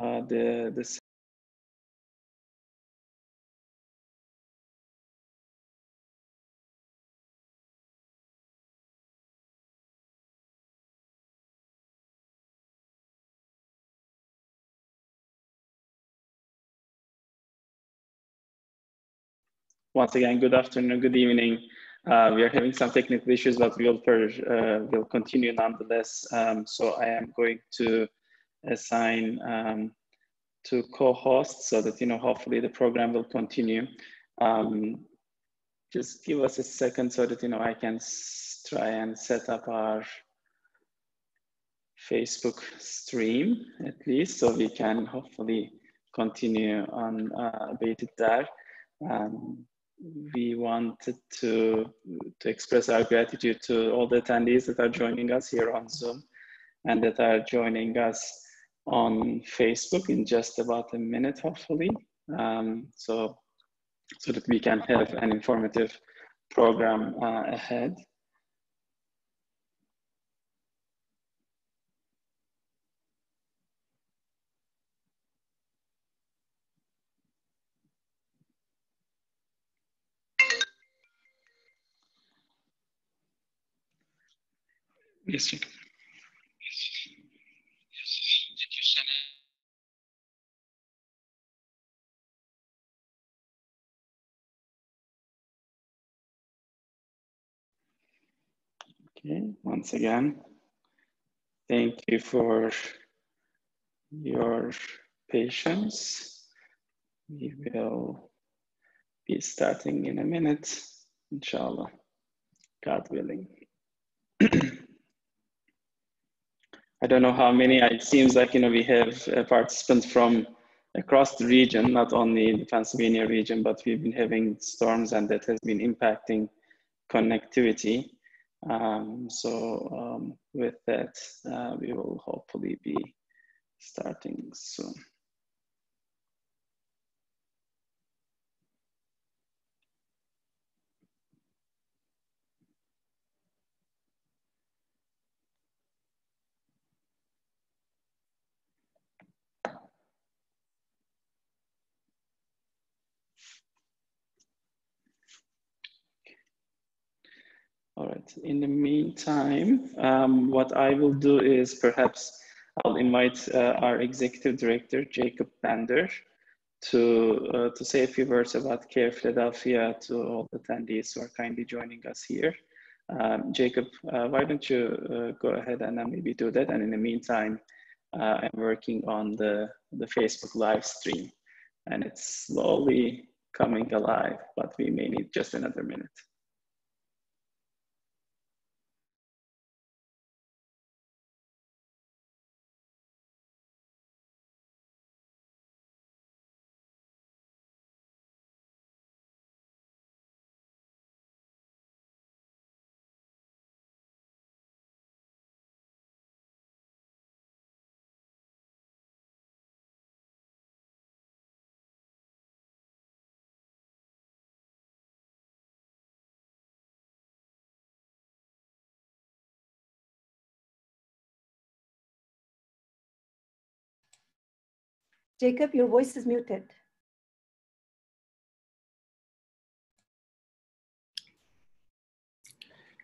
uh, the, the Once again, good afternoon, good evening. Uh, we are having some technical issues, but we'll, uh, we'll continue nonetheless. Um, so I am going to assign um, two co-hosts so that, you know, hopefully the program will continue. Um, just give us a second so that, you know, I can try and set up our Facebook stream at least, so we can hopefully continue on uh, it there. Um, we wanted to, to express our gratitude to all the attendees that are joining us here on Zoom and that are joining us on Facebook in just about a minute, hopefully. Um, so, so that we can have an informative program uh, ahead. Yes, you can. Okay, once again, thank you for your patience. We will be starting in a minute, inshallah, God willing. I don't know how many, it seems like, you know, we have uh, participants from across the region, not only the Pennsylvania region, but we've been having storms and that has been impacting connectivity. Um, so um, with that, uh, we will hopefully be starting soon. All right, in the meantime, um, what I will do is perhaps I'll invite uh, our executive director, Jacob Bender, to, uh, to say a few words about CAIR Philadelphia to all the attendees who are kindly joining us here. Um, Jacob, uh, why don't you uh, go ahead and maybe do that? And in the meantime, uh, I'm working on the, the Facebook live stream and it's slowly coming alive, but we may need just another minute. Jacob, your voice is muted.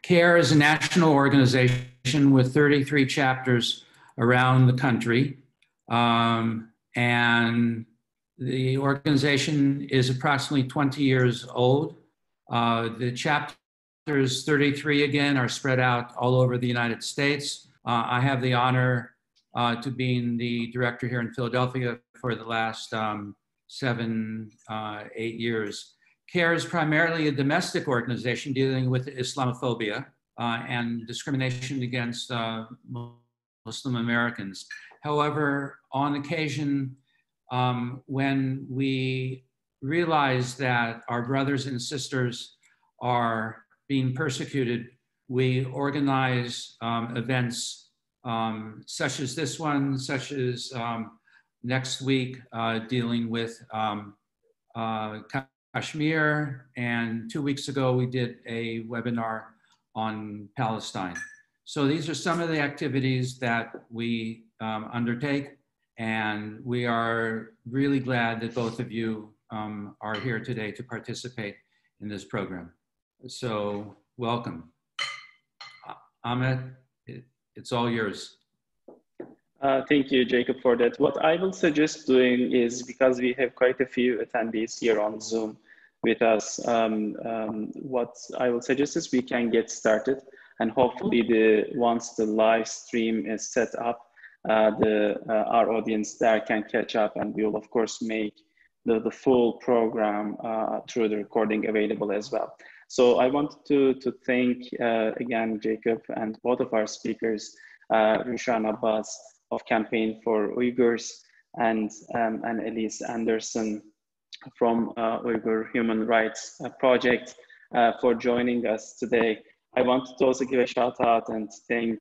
CAIR is a national organization with 33 chapters around the country. Um, and the organization is approximately 20 years old. Uh, the chapters 33 again are spread out all over the United States. Uh, I have the honor uh, to being the director here in Philadelphia for the last um, seven, uh, eight years. CAIR is primarily a domestic organization dealing with Islamophobia uh, and discrimination against uh, Muslim Americans. However, on occasion, um, when we realize that our brothers and sisters are being persecuted, we organize um, events um, such as this one, such as um, next week uh, dealing with um, uh, Kashmir. And two weeks ago, we did a webinar on Palestine. So these are some of the activities that we um, undertake. And we are really glad that both of you um, are here today to participate in this program. So welcome. Ahmed, it, it's all yours. Uh, thank you, Jacob, for that. What I will suggest doing is because we have quite a few attendees here on Zoom with us, um, um, what I will suggest is we can get started and hopefully the once the live stream is set up, uh, the uh, our audience there can catch up and we will of course make the, the full program uh, through the recording available as well. So I want to, to thank uh, again, Jacob and both of our speakers, uh, Rushan Abbas, of Campaign for Uyghurs and, um, and Elise Anderson from uh, Uyghur Human Rights uh, Project uh, for joining us today. I want to also give a shout out and thank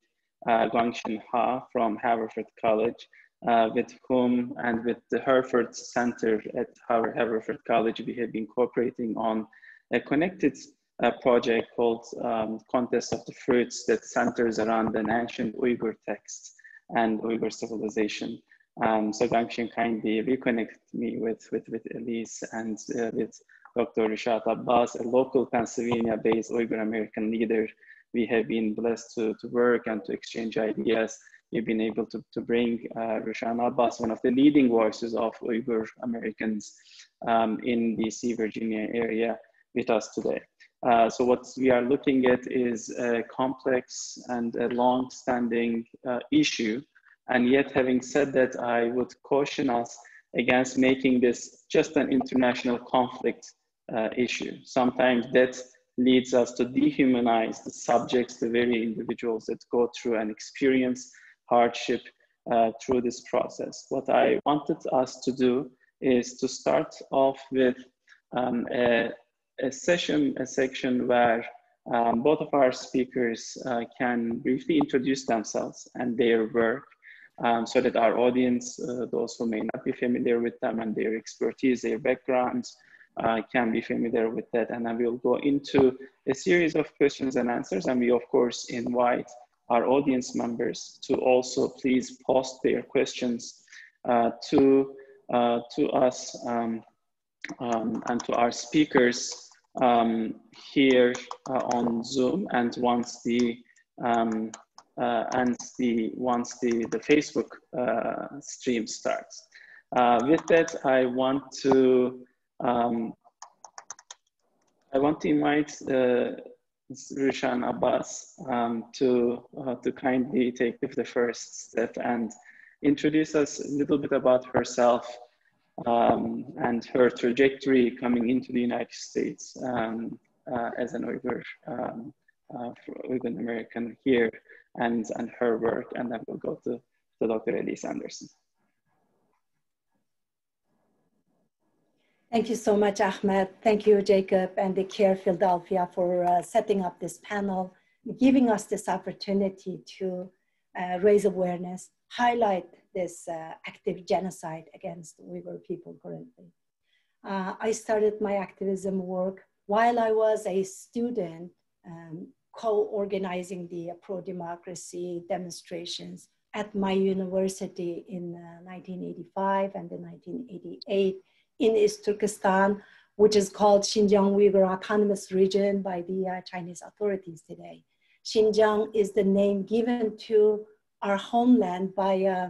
uh, Guangtian Ha from Haverford College, uh, with whom and with the Hurford Center at Haverford College, we have been cooperating on a connected uh, project called um, Contest of the Fruits that centers around an ancient Uyghur text and Uyghur civilization. Um, so Guangtian kindly reconnected me with, with, with Elise and uh, with Dr. Rishat Abbas, a local Pennsylvania-based Uyghur American leader. We have been blessed to, to work and to exchange ideas. We've been able to, to bring uh, Rushan Abbas, one of the leading voices of Uyghur Americans um, in the DC, Virginia area with us today. Uh, so what we are looking at is a complex and a long-standing uh, issue. And yet, having said that, I would caution us against making this just an international conflict uh, issue. Sometimes that leads us to dehumanize the subjects, the very individuals that go through and experience hardship uh, through this process. What I wanted us to do is to start off with um, a a session, a section where um, both of our speakers uh, can briefly introduce themselves and their work um, so that our audience, uh, those who may not be familiar with them and their expertise, their backgrounds, uh, can be familiar with that. And then we'll go into a series of questions and answers. And we, of course, invite our audience members to also please post their questions uh, to, uh, to us um, um, and to our speakers um, here uh, on Zoom, and once the um, uh, and the once the the Facebook uh, stream starts. With that, I want to um, I want to invite Rushan Abbas um, to uh, to kindly take the first step and introduce us a little bit about herself um, and her trajectory coming into the United States um, uh, as an Uyghur, um, uh, Uyghur American here, and, and her work, and then we'll go to, to Dr. Elise Anderson. Thank you so much, Ahmed. Thank you, Jacob and the CAIR Philadelphia for uh, setting up this panel, giving us this opportunity to uh, raise awareness, highlight this uh, active genocide against Uyghur people currently. Uh, I started my activism work while I was a student um, co-organizing the pro-democracy demonstrations at my university in uh, 1985 and in 1988 in East Turkestan, which is called Xinjiang Uyghur Autonomous Region by the uh, Chinese authorities today. Xinjiang is the name given to our homeland by uh, uh,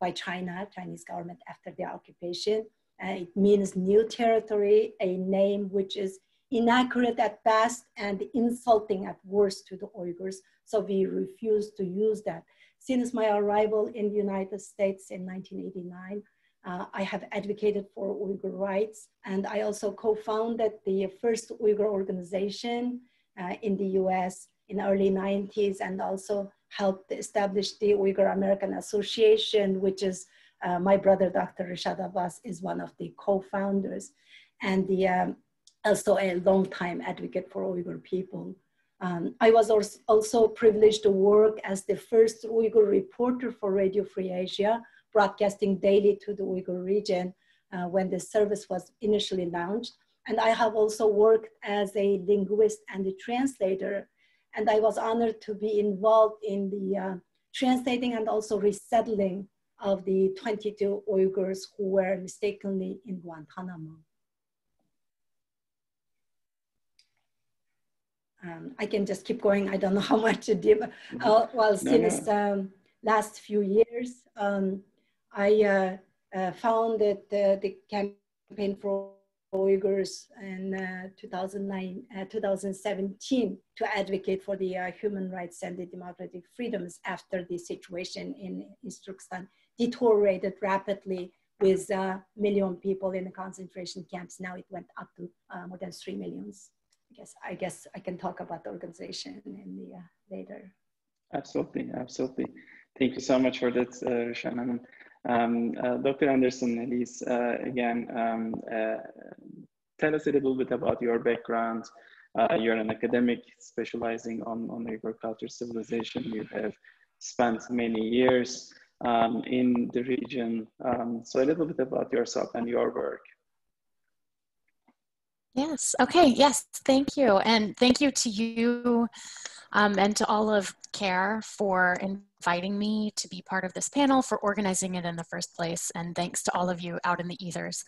by China, Chinese government after the occupation. Uh, it means new territory, a name which is inaccurate at best and insulting at worst to the Uyghurs. So we refuse to use that. Since my arrival in the United States in 1989, uh, I have advocated for Uyghur rights, and I also co-founded the first Uyghur organization uh, in the US in early 90s, and also helped establish the Uyghur American Association, which is uh, my brother, Dr. Rishat Abbas, is one of the co-founders and the, um, also a long-time advocate for Uyghur people. Um, I was also privileged to work as the first Uyghur reporter for Radio Free Asia, broadcasting daily to the Uyghur region uh, when the service was initially launched. And I have also worked as a linguist and a translator and I was honored to be involved in the uh, translating and also resettling of the 22 Uyghurs who were mistakenly in Guantanamo. Um, I can just keep going. I don't know how much to do. Uh, well, since um, last few years, um, I uh, uh, founded the campaign for Uyghurs in uh, 2009, uh, 2017 to advocate for the uh, human rights and the democratic freedoms after the situation in Turkestan deteriorated rapidly with a million people in the concentration camps. Now it went up to more than three millions. I guess I guess I can talk about the organization in the later. Absolutely, absolutely. Thank you so much for that, uh, Shannon. Um, uh, Dr. Anderson, Elise, uh, again, um, uh, tell us a little bit about your background. Uh, you're an academic specializing on, on Uyghur culture civilization. You have spent many years um, in the region. Um, so a little bit about yourself and your work. Yes. Okay. Yes. Thank you. And thank you to you um, and to all of CAIR for inviting me to be part of this panel, for organizing it in the first place. And thanks to all of you out in the ethers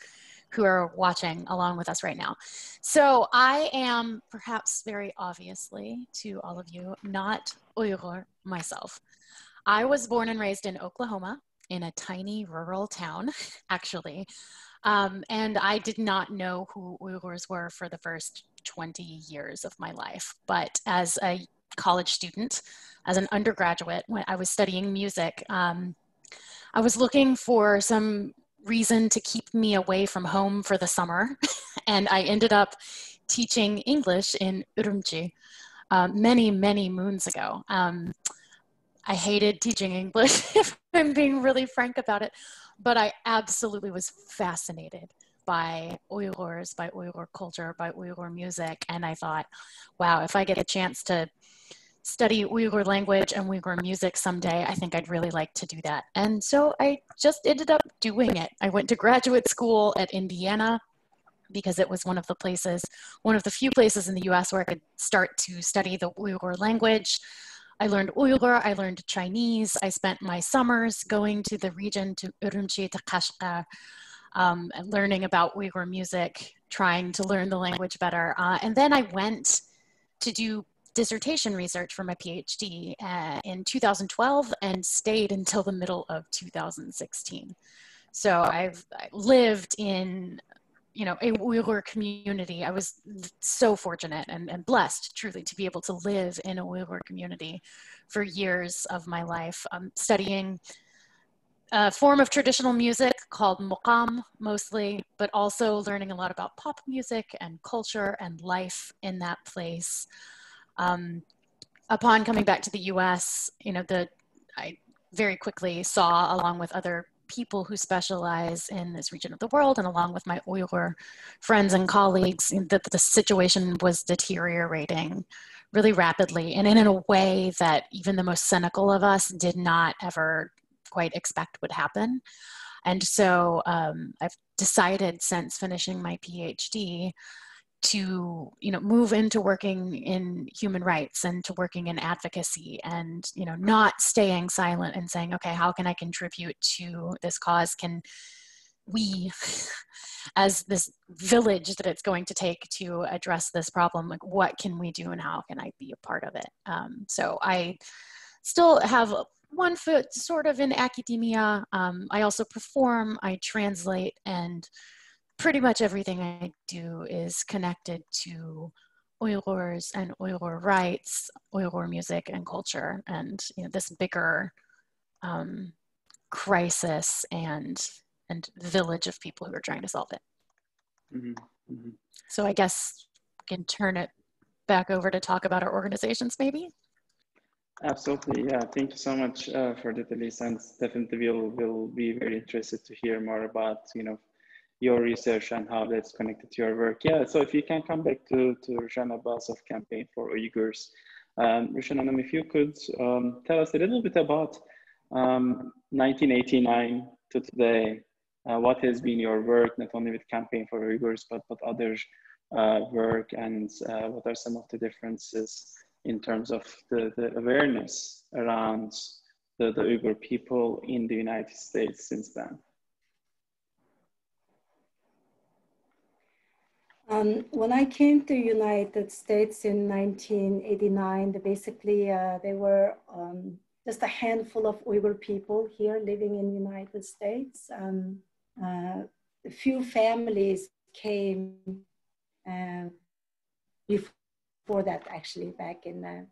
who are watching along with us right now. So I am perhaps very obviously to all of you, not Uyghur myself. I was born and raised in Oklahoma in a tiny rural town, actually. Um, and I did not know who Uyghurs were for the first 20 years of my life. But as a college student, as an undergraduate, when I was studying music, um, I was looking for some reason to keep me away from home for the summer. and I ended up teaching English in Urumqi uh, many, many moons ago. Um, I hated teaching English, if I'm being really frank about it but I absolutely was fascinated by Uyghurs, by Uyghur culture, by Uyghur music. And I thought, wow, if I get a chance to study Uyghur language and Uyghur music someday, I think I'd really like to do that. And so I just ended up doing it. I went to graduate school at Indiana because it was one of the places, one of the few places in the US where I could start to study the Uyghur language. I learned Uyghur, I learned Chinese. I spent my summers going to the region to Urumqi, to Kashgar, um, and learning about Uyghur music, trying to learn the language better. Uh, and then I went to do dissertation research for my PhD uh, in 2012 and stayed until the middle of 2016. So I've lived in you know a Uyghur community. I was so fortunate and, and blessed truly to be able to live in a Uyghur community for years of my life, um, studying a form of traditional music called muqam mostly, but also learning a lot about pop music and culture and life in that place. Um, upon coming back to the U.S., you know the I very quickly saw, along with other people who specialize in this region of the world and along with my Uyghur friends and colleagues that the situation was deteriorating really rapidly and in a way that even the most cynical of us did not ever quite expect would happen. And so um, I've decided since finishing my PhD to you know move into working in human rights and to working in advocacy and you know not staying silent and saying okay how can i contribute to this cause can we as this village that it's going to take to address this problem like what can we do and how can i be a part of it um, so i still have one foot sort of in academia um, i also perform i translate and pretty much everything I do is connected to Uyghurs and Uyghur rights, Uyghur music and culture, and you know this bigger um, crisis and and village of people who are trying to solve it. Mm-hmm. Mm-hmm. So I guess we can turn it back over to talk about our organizations, maybe. Absolutely, yeah. Thank you so much uh, for the Elise, and definitely we'll will be very interested to hear more about you know your research and how that's connected to your work. Yeah, so if you can come back to, to Rushan Abbas of campaign for Uyghurs. Um, if you could um, tell us a little bit about um, 1989 to today, uh, what has been your work, not only with Campaign for Uyghurs, but, but other uh, work and uh, what are some of the differences in terms of the, the awareness around the, the Uyghur people in the United States since then? Um, when I came to United States in 1989, basically uh, there were um, just a handful of Uyghur people here living in the United States. Um, uh, a few families came uh, before that, actually, back in the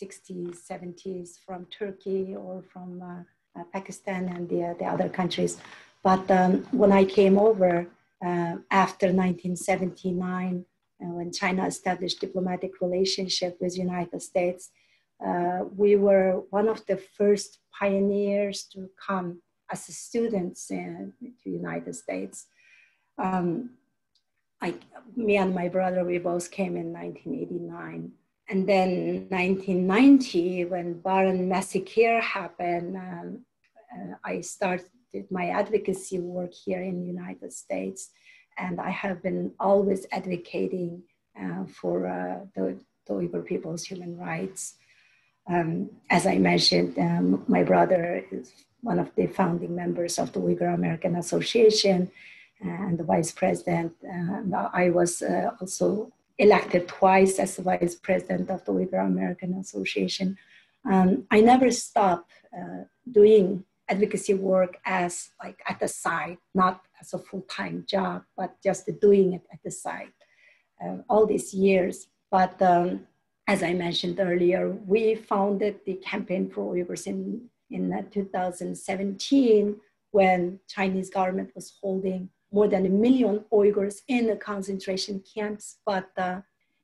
60s, uh, 70s from Turkey or from uh, uh, Pakistan and the, the other countries. But um, when I came over, uh, after 1979, uh, when China established diplomatic relationship with United States, uh, we were one of the first pioneers to come as students in, to the United States. Um, I, me and my brother, we both came in 1989. And then 1990, when Baren massacre happened, um, uh, I started my advocacy work here in the United States. And I have been always advocating uh, for uh, the, the Uyghur people's human rights. Um, as I mentioned, um, my brother is one of the founding members of the Uyghur American Association and the vice president. And I was uh, also elected twice as the vice president of the Uyghur American Association. Um, I never stopped uh, doing advocacy work as like at the side, not as a full-time job, but just doing it at the side uh, all these years. But um, as I mentioned earlier, we founded the Campaign for Uyghurs in, in uh, 2017 when Chinese government was holding more than a million Uyghurs in the concentration camps, but uh,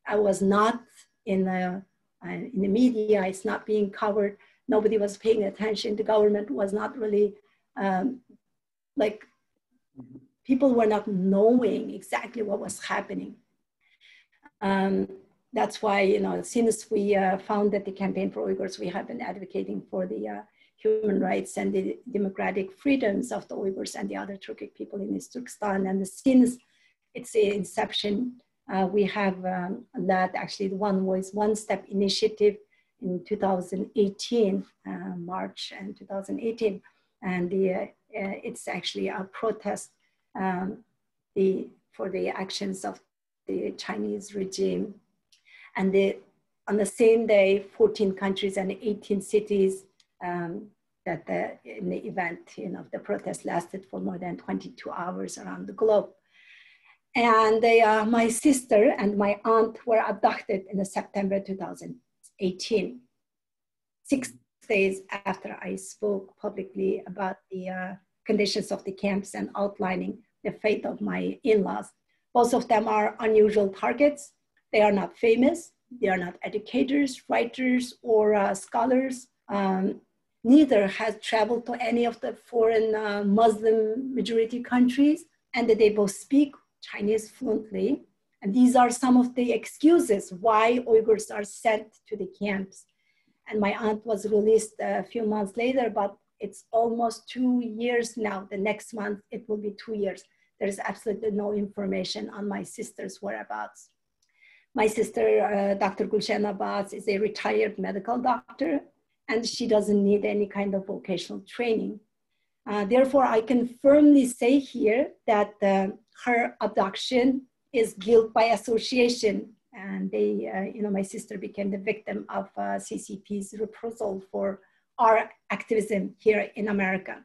I was not in the, uh, in the media, it's not being covered nobody was paying attention. The government was not really um, like people were not knowing exactly what was happening. Um, that's why, you know, since we uh, founded the Campaign for Uyghurs, we have been advocating for the uh, human rights and the democratic freedoms of the Uyghurs and the other Turkic people in East Turkestan. And since its inception, uh, we have um, led actually the One Voice, One Step initiative in 2018, uh, March and 2018. And the, uh, it's actually a protest um, the, for the actions of the Chinese regime. And the, on the same day, 14 countries and 18 cities um, that the, in the event, you know, the protest lasted for more than 22 hours around the globe. And they, uh, my sister and my aunt were abducted in September 2000, 18, six days after I spoke publicly about the uh, conditions of the camps and outlining the fate of my in-laws. Both of them are unusual targets. They are not famous. They are not educators, writers, or uh, scholars. Um, neither has traveled to any of the foreign uh, Muslim majority countries, and that they both speak Chinese fluently. And these are some of the excuses why Uyghurs are sent to the camps. And my aunt was released a few months later, but it's almost two years now. The next month, it will be two years. There's absolutely no information on my sister's whereabouts. My sister, uh, Dr. Gulshan Abbas, is a retired medical doctor, and she doesn't need any kind of vocational training. Uh, therefore, I can firmly say here that uh, her abduction is guilt by association. And they, uh, you know, my sister became the victim of uh, CCP's reprisal for our activism here in America.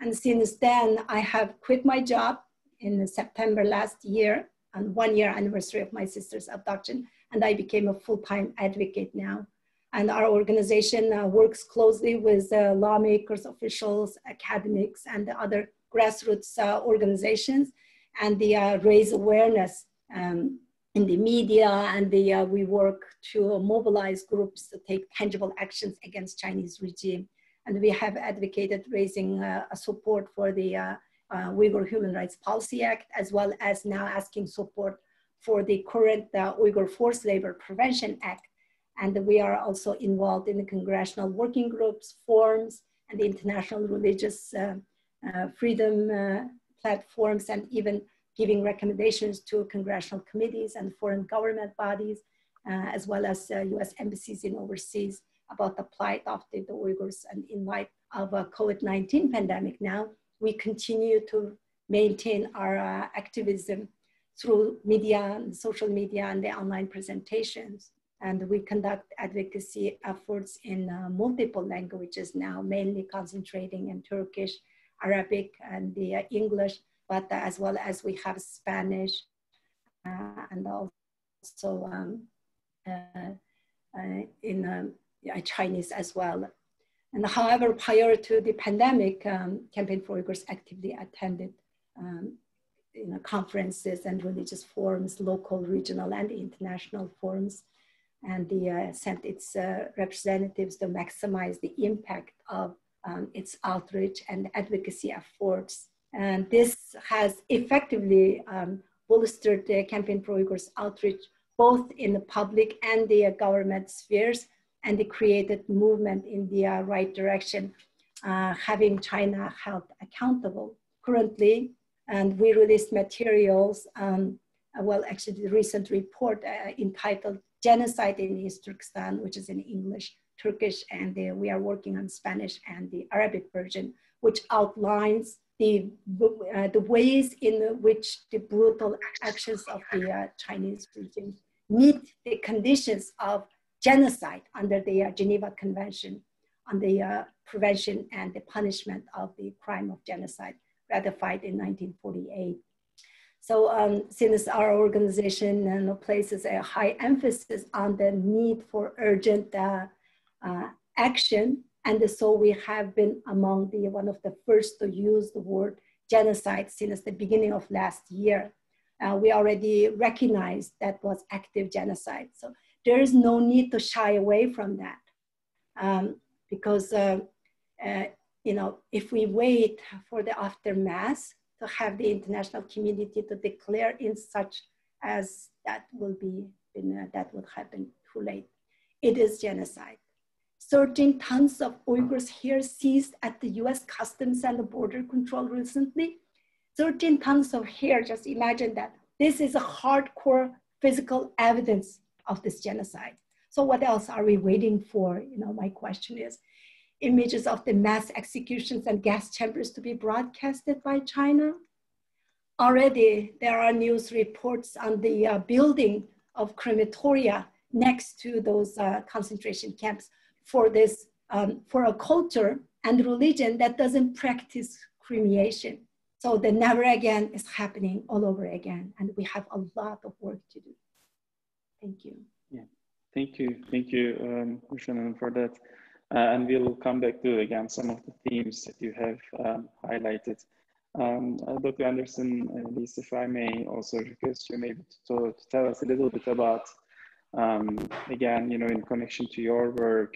And since then, I have quit my job in September last year on one year anniversary of my sister's abduction. And I became a full-time advocate now. And our organization uh, works closely with uh, lawmakers, officials, academics, and the other grassroots uh, organizations and they uh, raise awareness um, in the media and the, uh, we work to mobilize groups to take tangible actions against Chinese regime. And we have advocated raising support for the uh, Uyghur Human Rights Policy Act, as well as now asking support for the current uh, Uyghur Forced Labor Prevention Act. And we are also involved in the congressional working groups, forums, and the international religious freedom platforms and even giving recommendations to congressional committees and foreign government bodies, uh, as well as uh, US embassies in overseas about the plight of the, the Uyghurs. And in light of a COVID-19 pandemic now, we continue to maintain our uh, activism through media, and social media, and the online presentations. And we conduct advocacy efforts in uh, multiple languages now, mainly concentrating in Turkish, Arabic, and the uh, English, but as well as we have Spanish uh, and also um, uh, uh, in um, Chinese as well. And however, prior to the pandemic, um, Campaign for Uyghurs actively attended um, you know, conferences and religious forums, local, regional, and international forums, and the, uh, sent its uh, representatives to maximize the impact of um, its outreach and advocacy efforts. And this has effectively um, bolstered the Campaign for Uyghurs outreach both in the public and the government spheres, and it created movement in the uh, right direction, uh, having China held accountable. Currently, and we released materials, um, uh, well, actually the recent report uh, entitled Genocide in East Turkestan, which is in English, Turkish, and the, we are working on Spanish and the Arabic version, which outlines the, uh, the ways in which the brutal actions of the uh, Chinese regime meet the conditions of genocide under the uh, Geneva Convention on the uh, prevention and the punishment of the crime of genocide ratified in 1948. So um, since our organization uh, places a high emphasis on the need for urgent uh, uh, action, and so we have been among the one of the first to use the word genocide since the beginning of last year. Uh, we already recognized that was active genocide. So there is no need to shy away from that um, because uh, uh, you know, if we wait for the aftermath to have the international community to declare in such as that will be, that would happen too late. It is genocide. 13 tons of Uyghurs here seized at the US Customs and the Border Control recently. 13 tons of hair, just imagine that. This is a hardcore physical evidence of this genocide. So what else are we waiting for? You know, my question is, images of the mass executions and gas chambers to be broadcasted by China. Already there are news reports on the uh, building of crematoria next to those uh, concentration camps for this, um, for a culture and religion that doesn't practice cremation. So the never again is happening all over again, and we have a lot of work to do. Thank you. Yeah, thank you, thank you, um, for that. Uh, and we'll come back to again some of the themes that you have um, highlighted. Um, uh, Dr. Anderson, Elise if I may also request you maybe to, to tell us a little bit about, um, again, you know, in connection to your work,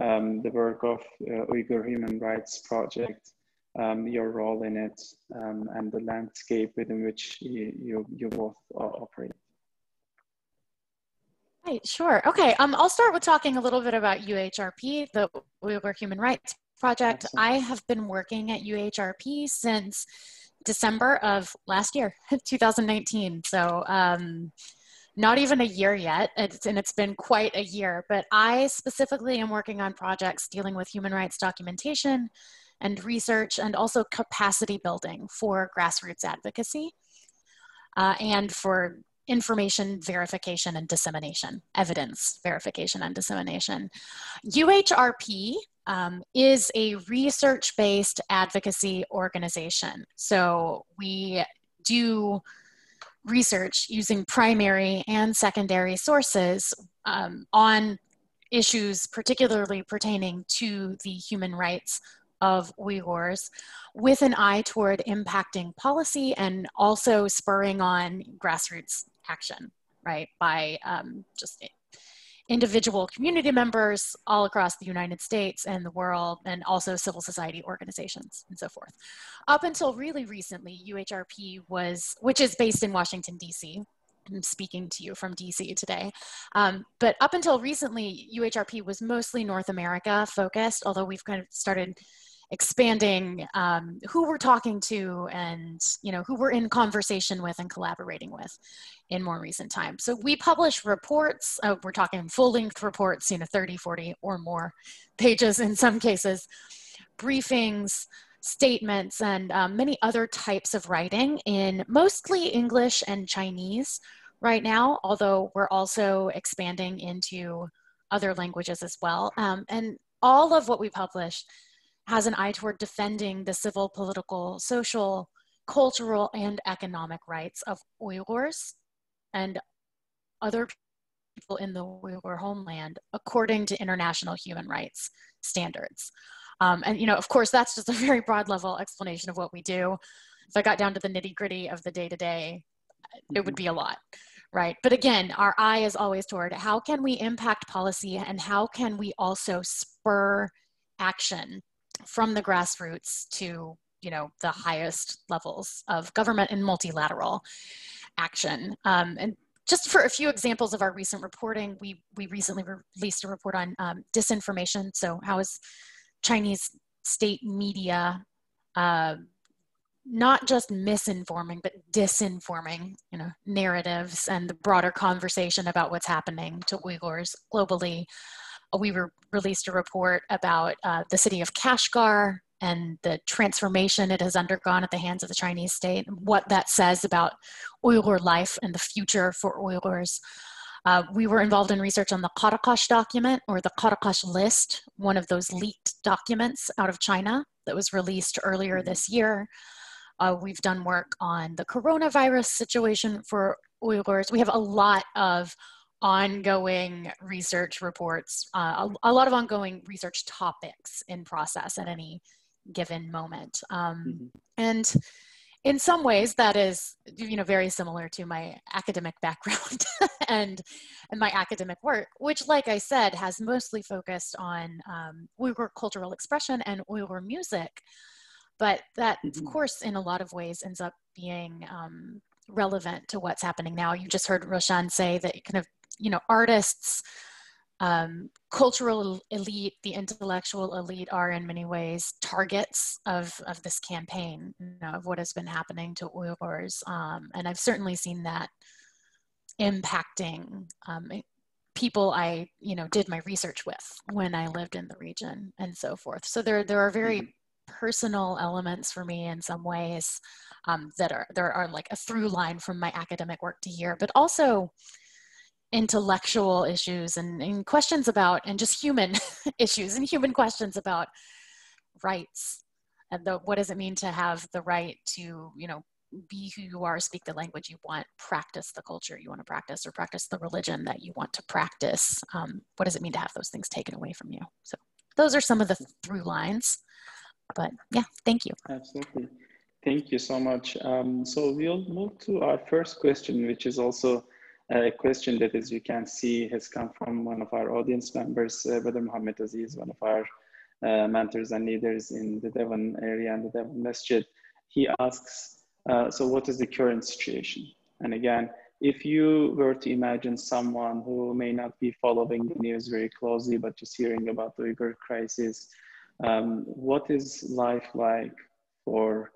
um, the work of uh, Uyghur Human Rights Project, um, your role in it, um, and the landscape within which you, you, you both operate. Right, sure. Okay, um, I'll start with talking a little bit about UHRP, the Uyghur Human Rights Project. Excellent. I have been working at UHRP since December of last year, 2019. So um, not even a year yet, it's, and it's been quite a year. But I specifically am working on projects dealing with human rights documentation and research and also capacity building for grassroots advocacy. Uh, and for information verification and dissemination, evidence verification and dissemination. UHRP um, is a research based advocacy organization. So we do research using primary and secondary sources um, on issues particularly pertaining to the human rights of Uyghurs with an eye toward impacting policy and also spurring on grassroots action, right, by um, just individual community members all across the United States and the world, and also civil society organizations and so forth. Up until really recently, UHRP was, which is based in Washington, D.C., I'm speaking to you from DC today. Um, but up until recently, UHRP was mostly North America focused, although we've kind of started expanding um, who we're talking to and you know who we're in conversation with and collaborating with in more recent times so we publish reports uh, we're talking full-length reports you know 30 40 or more pages in some cases briefings statements and um, many other types of writing in mostly english and chinese right now although we're also expanding into other languages as well. Um, and all of what we publish has an eye toward defending the civil, political, social, cultural, and economic rights of Uyghurs and other people in the Uyghur homeland according to international human rights standards. Um, and, you know, of course, that's just a very broad level explanation of what we do. If I got down to the nitty gritty of the day to day, it would be a lot, right? But again, our eye is always toward how can we impact policy and how can we also spur action from the grassroots to you know the highest levels of government and multilateral action. Um, and just for a few examples of our recent reporting we we recently released a report on um, disinformation. So how is chinese state media uh, not just misinforming but disinforming you know narratives and the broader conversation about what's happening to uyghurs globally we were released a report about uh, the city of Kashgar and the transformation it has undergone at the hands of the Chinese state, and what that says about Uyghur life and the future for Uyghurs. Uh, we were involved in research on the Qaraqash document or the Qaraqash list, one of those leaked documents out of China that was released earlier mm-hmm. this year. Uh, we've done work on the coronavirus situation for Uyghurs. We have a lot of ongoing research reports, uh, a, a, lot of ongoing research topics in process at any given moment. Um, mm-hmm. And in some ways that is, you know, very similar to my academic background and, and my academic work, which like I said, has mostly focused on um, Uyghur cultural expression and Uyghur music. But that, mm-hmm. of course, in a lot of ways ends up being um, relevant to what's happening now. You just heard Rushan say that kind of you know, artists, um, cultural elite, the intellectual elite are in many ways targets of, of this campaign, you know, of what has been happening to Uyghurs. Um, and I've certainly seen that impacting um, people I, you know, did my research with when I lived in the region and so forth. So there, there are very mm-hmm. personal elements for me in some ways um, that are, there are like a through line from my academic work to here, but also intellectual issues and, and questions about and just human issues and human questions about rights. And the, what does it mean to have the right to you know be who you are speak the language you want practice the culture you want to practice or practice the religion that you want to practice. Um, what does it mean to have those things taken away from you? So those are some of the through lines. But yeah thank you. Absolutely. Thank you so much. Um, so we'll move to our first question which is also a question that, as you can see, has come from one of our audience members, uh, Brother Muhammad Aziz, one of our uh, mentors and leaders in the Devon area and the Devon Masjid. He asks, uh, so what is the current situation? And again, if you were to imagine someone who may not be following the news very closely, but just hearing about the Uyghur crisis, um, what is life like for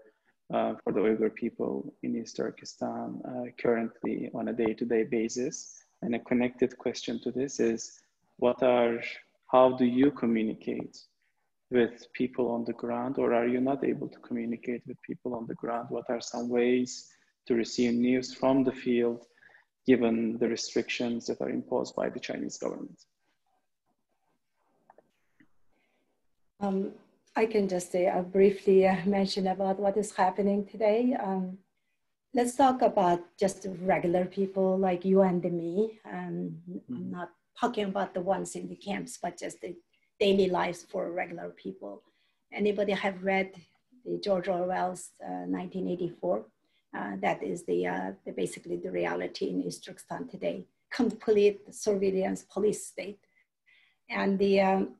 uh, for the Uyghur people in East Turkestan uh, currently on a day-to-day basis. And a connected question to this is, what are, how do you communicate with people on the ground or are you not able to communicate with people on the ground? What are some ways to receive news from the field given the restrictions that are imposed by the Chinese government? Um, I can just say, uh, briefly uh, mention about what is happening today. Um, let's talk about just regular people like you and me, and mm-hmm. not talking about the ones in the camps, but just the daily lives for regular people. Anybody have read the George Orwell's uh, 1984? Uh, that is the, uh, the, basically the reality in East Turkestan today. Complete surveillance police state. And the, um,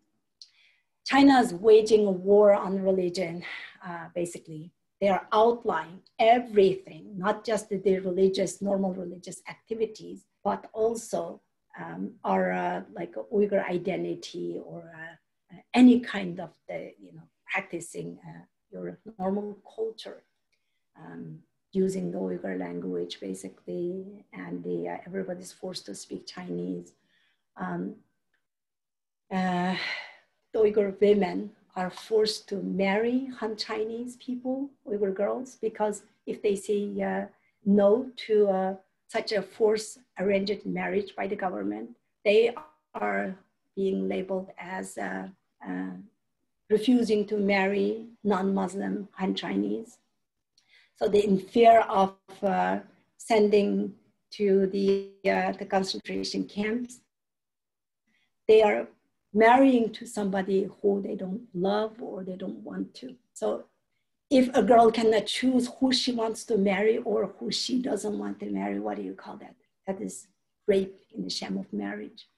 China is waging a war on religion, uh, basically. They are outlining everything, not just the, religious, normal religious activities, but also um, our uh, like Uyghur identity or uh, any kind of the, you know, practicing uh, your normal culture um, using the Uyghur language basically, and the, uh, everybody's forced to speak Chinese. Um, uh, the Uyghur women are forced to marry Han Chinese people, Uyghur girls, because if they say uh, no to uh, such a forced arranged marriage by the government, they are being labeled as uh, uh refusing to marry non-Muslim Han Chinese. So they in fear of uh, sending to the, uh, the concentration camps, they are marrying to somebody who they don't love or they don't want to. So if a girl cannot choose who she wants to marry or who she doesn't want to marry, what do you call that? That is rape in the sham of marriage.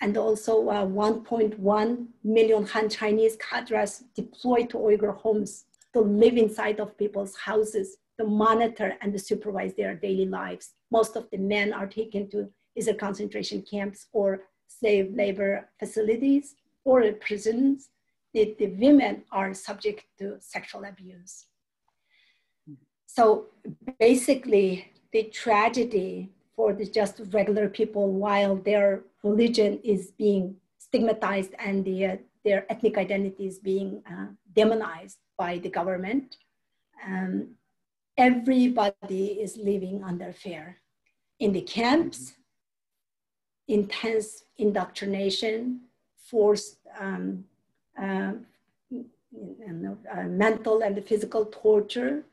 And also uh, 1.1 million Han Chinese cadres deployed to Uyghur homes to live inside of people's houses, to monitor and to supervise their daily lives. Most of the men are taken to either concentration camps or slave labor facilities or prisons. The, the women are subject to sexual abuse. So basically, the tragedy for the just regular people while their religion is being stigmatized and the, uh, their ethnic identity is being uh, demonized by the government. Um, everybody is living under fear. In the camps, intense indoctrination, forced um, uh, uh, mental and physical torture,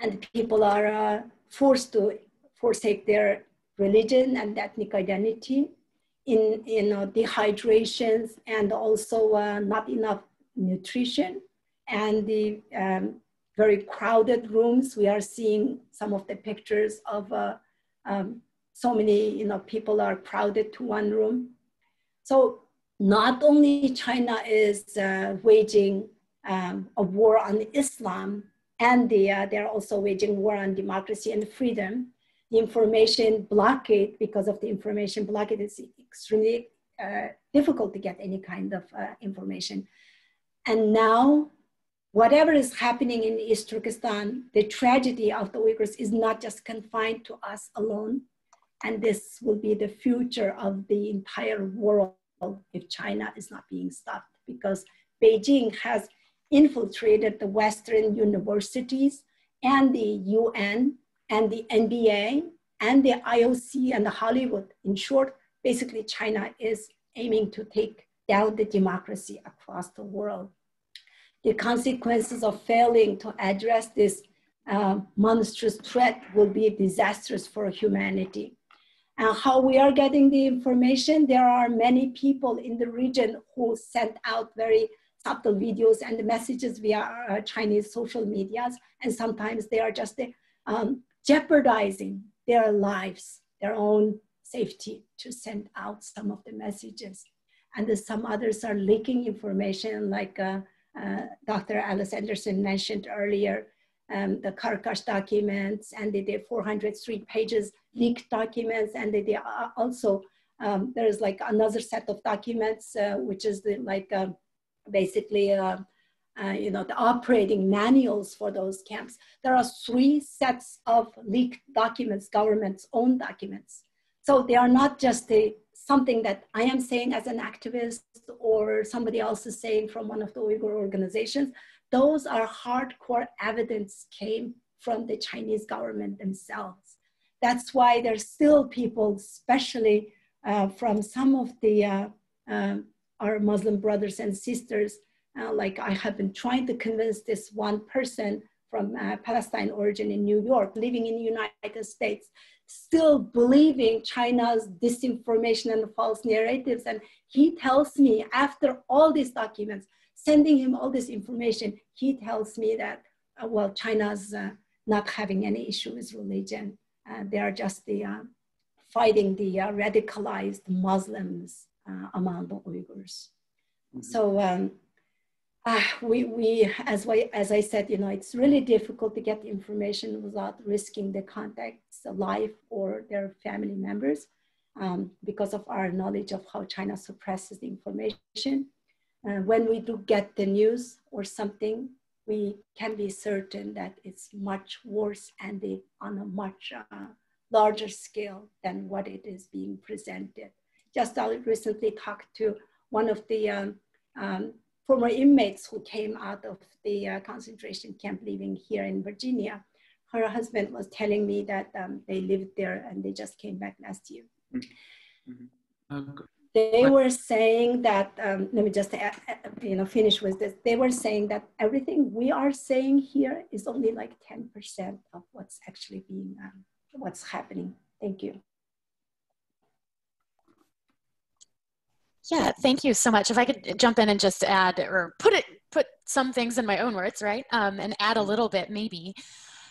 and people are uh, forced to forsake their religion and ethnic identity in you know dehydrations and also uh, not enough nutrition and the um, very crowded rooms. We are seeing some of the pictures of uh, um, so many you know people are crowded to one room. So not only China is uh, waging um, a war on Islam, and they, uh, they're also waging war on democracy and freedom. The information blockade, because of the information blockade, is extremely uh, difficult to get any kind of uh, information. And now whatever is happening in East Turkestan, the tragedy of the Uyghurs is not just confined to us alone. And this will be the future of the entire world if China is not being stopped because Beijing has infiltrated the Western universities and the UN and the NBA and the IOC and the Hollywood. In short, basically China is aiming to take down the democracy across the world the consequences of failing to address this uh, monstrous threat will be disastrous for humanity. And how we are getting the information, there are many people in the region who sent out very subtle videos and the messages via uh, Chinese social medias, and sometimes they are just um, jeopardizing their lives, their own safety to send out some of the messages. And some others are leaking information like uh, uh, Dr. Elise Anderson mentioned earlier, um, the Qaraqash documents, and the, did 403 pages leaked documents, and they, they also, um, there's like another set of documents, uh, which is the, like uh, basically, uh, uh, you know, the operating manuals for those camps. There are three sets of leaked documents, government's own documents. So they are not just the something that I am saying as an activist or somebody else is saying from one of the Uyghur organizations. Those are hardcore evidence came from the Chinese government themselves. That's why there's still people, especially uh, from some of the uh, uh, our Muslim brothers and sisters, uh, like I have been trying to convince this one person from uh, Palestine origin in New York, living in the United States, still believing China's disinformation and false narratives. And he tells me after all these documents, sending him all this information, he tells me that, uh, well, China's not having any issue with religion. Uh, they are just the, uh, fighting the uh, radicalized Muslims uh, among the Uyghurs. Mm-hmm. So um, uh, we, we as, we, as I said, you know, it's really difficult to get information without risking the contact's life or their family members um, because of our knowledge of how China suppresses the information. uh, when we do get the news or something, we can be certain that it's much worse and on a much uh, larger scale than what it is being presented. Just I recently talked to one of the um, um, former inmates who came out of the uh, concentration camp living here in Virginia. Her husband was telling me that um, they lived there and they just came back last year. Mm-hmm. Okay. They were saying that, um, let me just uh, uh, you know, finish with this. They were saying that everything we are saying here is only like 10% of what's actually being, um, what's happening. Thank you. Yeah, thank you so much. If I could jump in and just add or put it, put some things in my own words, right? Um, and add a mm-hmm. little bit maybe.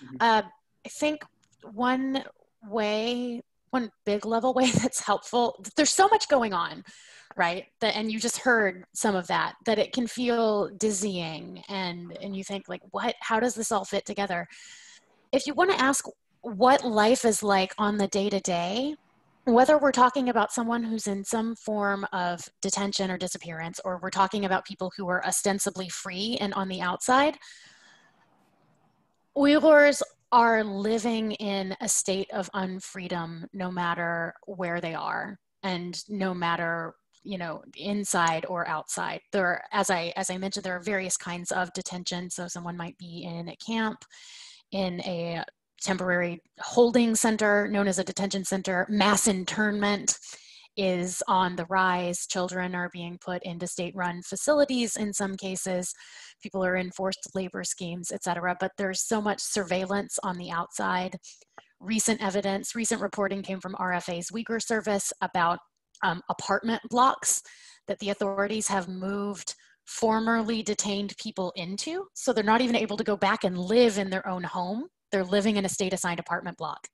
Mm-hmm. Uh, I think one way one big level way that's helpful. There's so much going on right? That and you just heard some of that that it can feel dizzying and and you think like what how does this all fit together? If you want to ask what life is like on the day to day whether we're talking about someone who's in some form of detention or disappearance or we're talking about people who are ostensibly free and on the outside Uyghurs are living in a state of unfreedom no matter where they are and no matter you know inside or outside. There as i as i mentioned there are various kinds of detention. So someone might be in a camp in a temporary holding center known as a detention center mass internment is on the rise. Children are being put into state-run facilities in some cases. People are in forced labor schemes, et cetera. But there's so much surveillance on the outside. Recent evidence, recent reporting came from RFA's Uyghur service about um, apartment blocks that the authorities have moved formerly detained people into. So they're not even able to go back and live in their own home. They're living in a state assigned apartment block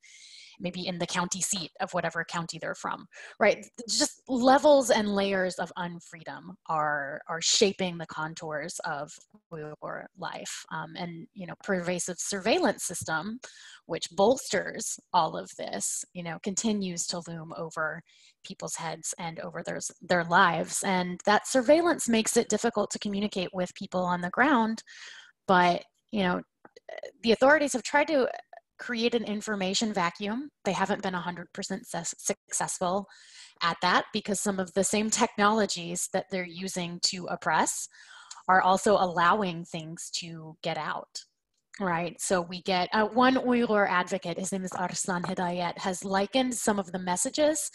maybe in the county seat of whatever county they're from, right? Just levels and layers of unfreedom are are shaping the contours of Uyghur life, um, and you know, pervasive surveillance system, which bolsters all of this, you know, continues to loom over people's heads and over their their lives, and that surveillance makes it difficult to communicate with people on the ground, but you know the authorities have tried to create an information vacuum. They haven't been 100% successful at that because some of the same technologies that they're using to oppress are also allowing things to get out. Right, so we get uh, one Uyghur advocate, his name is Arslan Hidayat, has likened some of the messages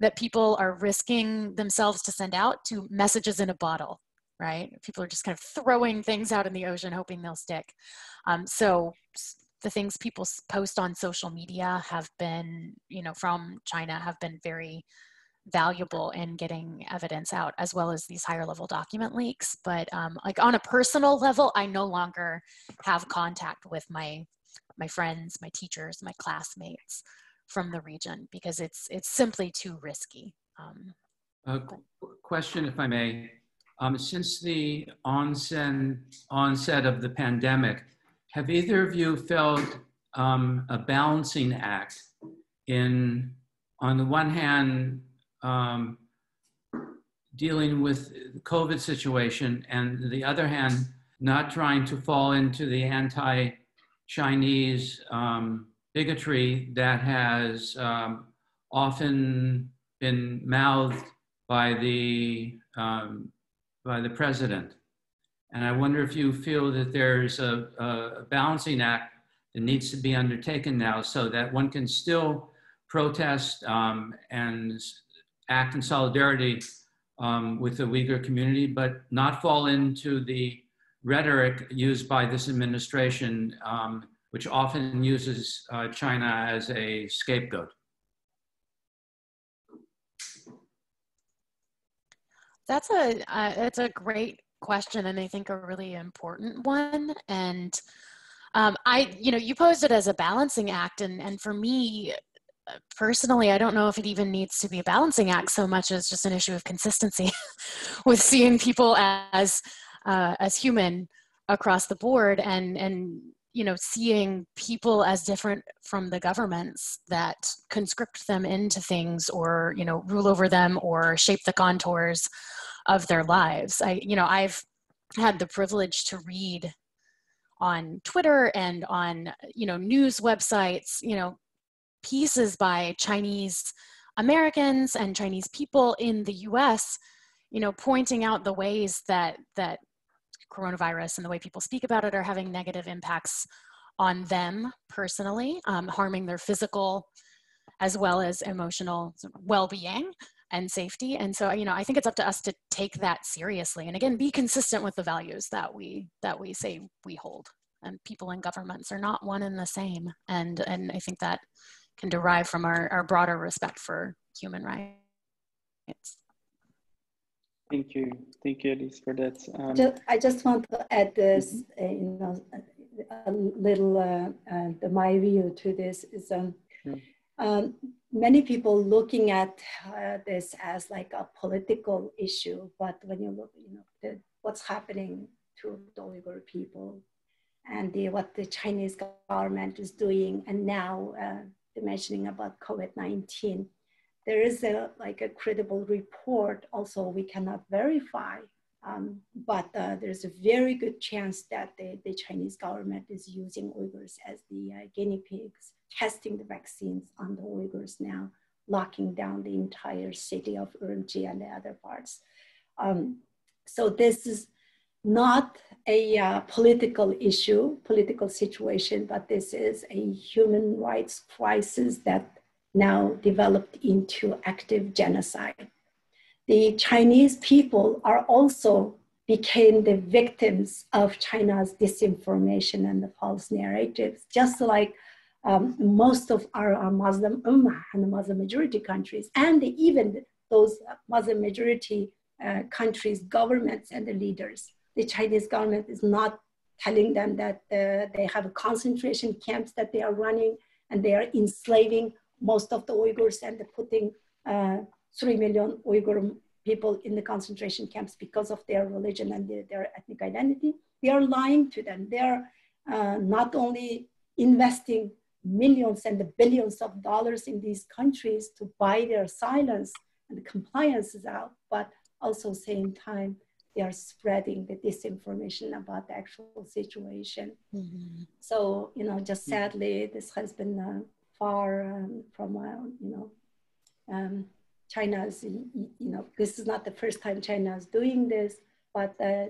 that people are risking themselves to send out to messages in a bottle right? People are just kind of throwing things out in the ocean, hoping they'll stick. Um, so the things people post on social media have been, you know, from China have been very valuable in getting evidence out as well as these higher level document leaks. But um, like on a personal level i no longer have contact with my my friends my teachers my classmates from the region because it's it's simply too risky um, uh, question if i may. Um, since the onset onset of the pandemic have either of you felt um, a balancing act in, on the one hand, um, dealing with the COVID situation, and the other hand, not trying to fall into the anti-Chinese um, bigotry that has um, often been mouthed by the um, by the president. And I wonder if you feel that there's a, a balancing act that needs to be undertaken now so that one can still protest um, and act in solidarity um, with the Uyghur community, but not fall into the rhetoric used by this administration, um, which often uses uh, China as a scapegoat. That's a uh, that's a great question and I think a really important one. And um, I, you know, you posed it as a balancing act, and and for me personally, I don't know if it even needs to be a balancing act so much as just an issue of consistency with seeing people as uh, as human across the board and and you know seeing people as different from the governments that conscript them into things or you know rule over them or shape the contours of their lives. I, you know, I've had the privilege to read on Twitter and on, you know, news websites, you know, pieces by Chinese Americans and Chinese people in the US, you know, pointing out the ways that that coronavirus and the way people speak about it are having negative impacts on them personally, um, harming their physical as well as emotional well-being and safety. And so, you know, I think it's up to us to take that seriously and again, be consistent with the values that we that we say we hold. And people and governments are not one and the same. And and I think that can derive from our, our broader respect for human rights. Thank you. Thank you, Elise, for that. Um, just, I just want to add this, mm -hmm. uh, you know, a little, uh, uh, my view to this is um, um, many people looking at uh, this as like a political issue, but when you look, you know, the, what's happening to the Uyghur people and the, what the Chinese government is doing, and now uh, mentioning about COVID-19, there is a like a credible report. Also, we cannot verify um, but uh, there's a very good chance that the, the, Chinese government is using Uyghurs as the uh, guinea pigs, testing the vaccines on the Uyghurs now, locking down the entire city of Urumqi and the other parts. Um, so this is not a uh, political issue, political situation, but this is a human rights crisis that now developed into active genocide the Chinese people are also became the victims of China's disinformation and the false narratives, just like um, most of our, our, Muslim ummah and the Muslim majority countries, and even those Muslim majority uh, countries, governments and the leaders. The Chinese government is not telling them that uh, they have concentration camps that they are running and they are enslaving most of the Uyghurs and putting uh, 3 million Uyghur people in the concentration camps because of their religion and their, their ethnic identity. They are lying to them. They are uh, not only investing millions and the billions of dollars in these countries to buy their silence and the compliance is out, but also same time they are spreading the disinformation about the actual situation. Mm-hmm. So you know, just sadly, this has been uh, far um, from uh, you know um, China's, you know, this is not the first time China is doing this, but uh,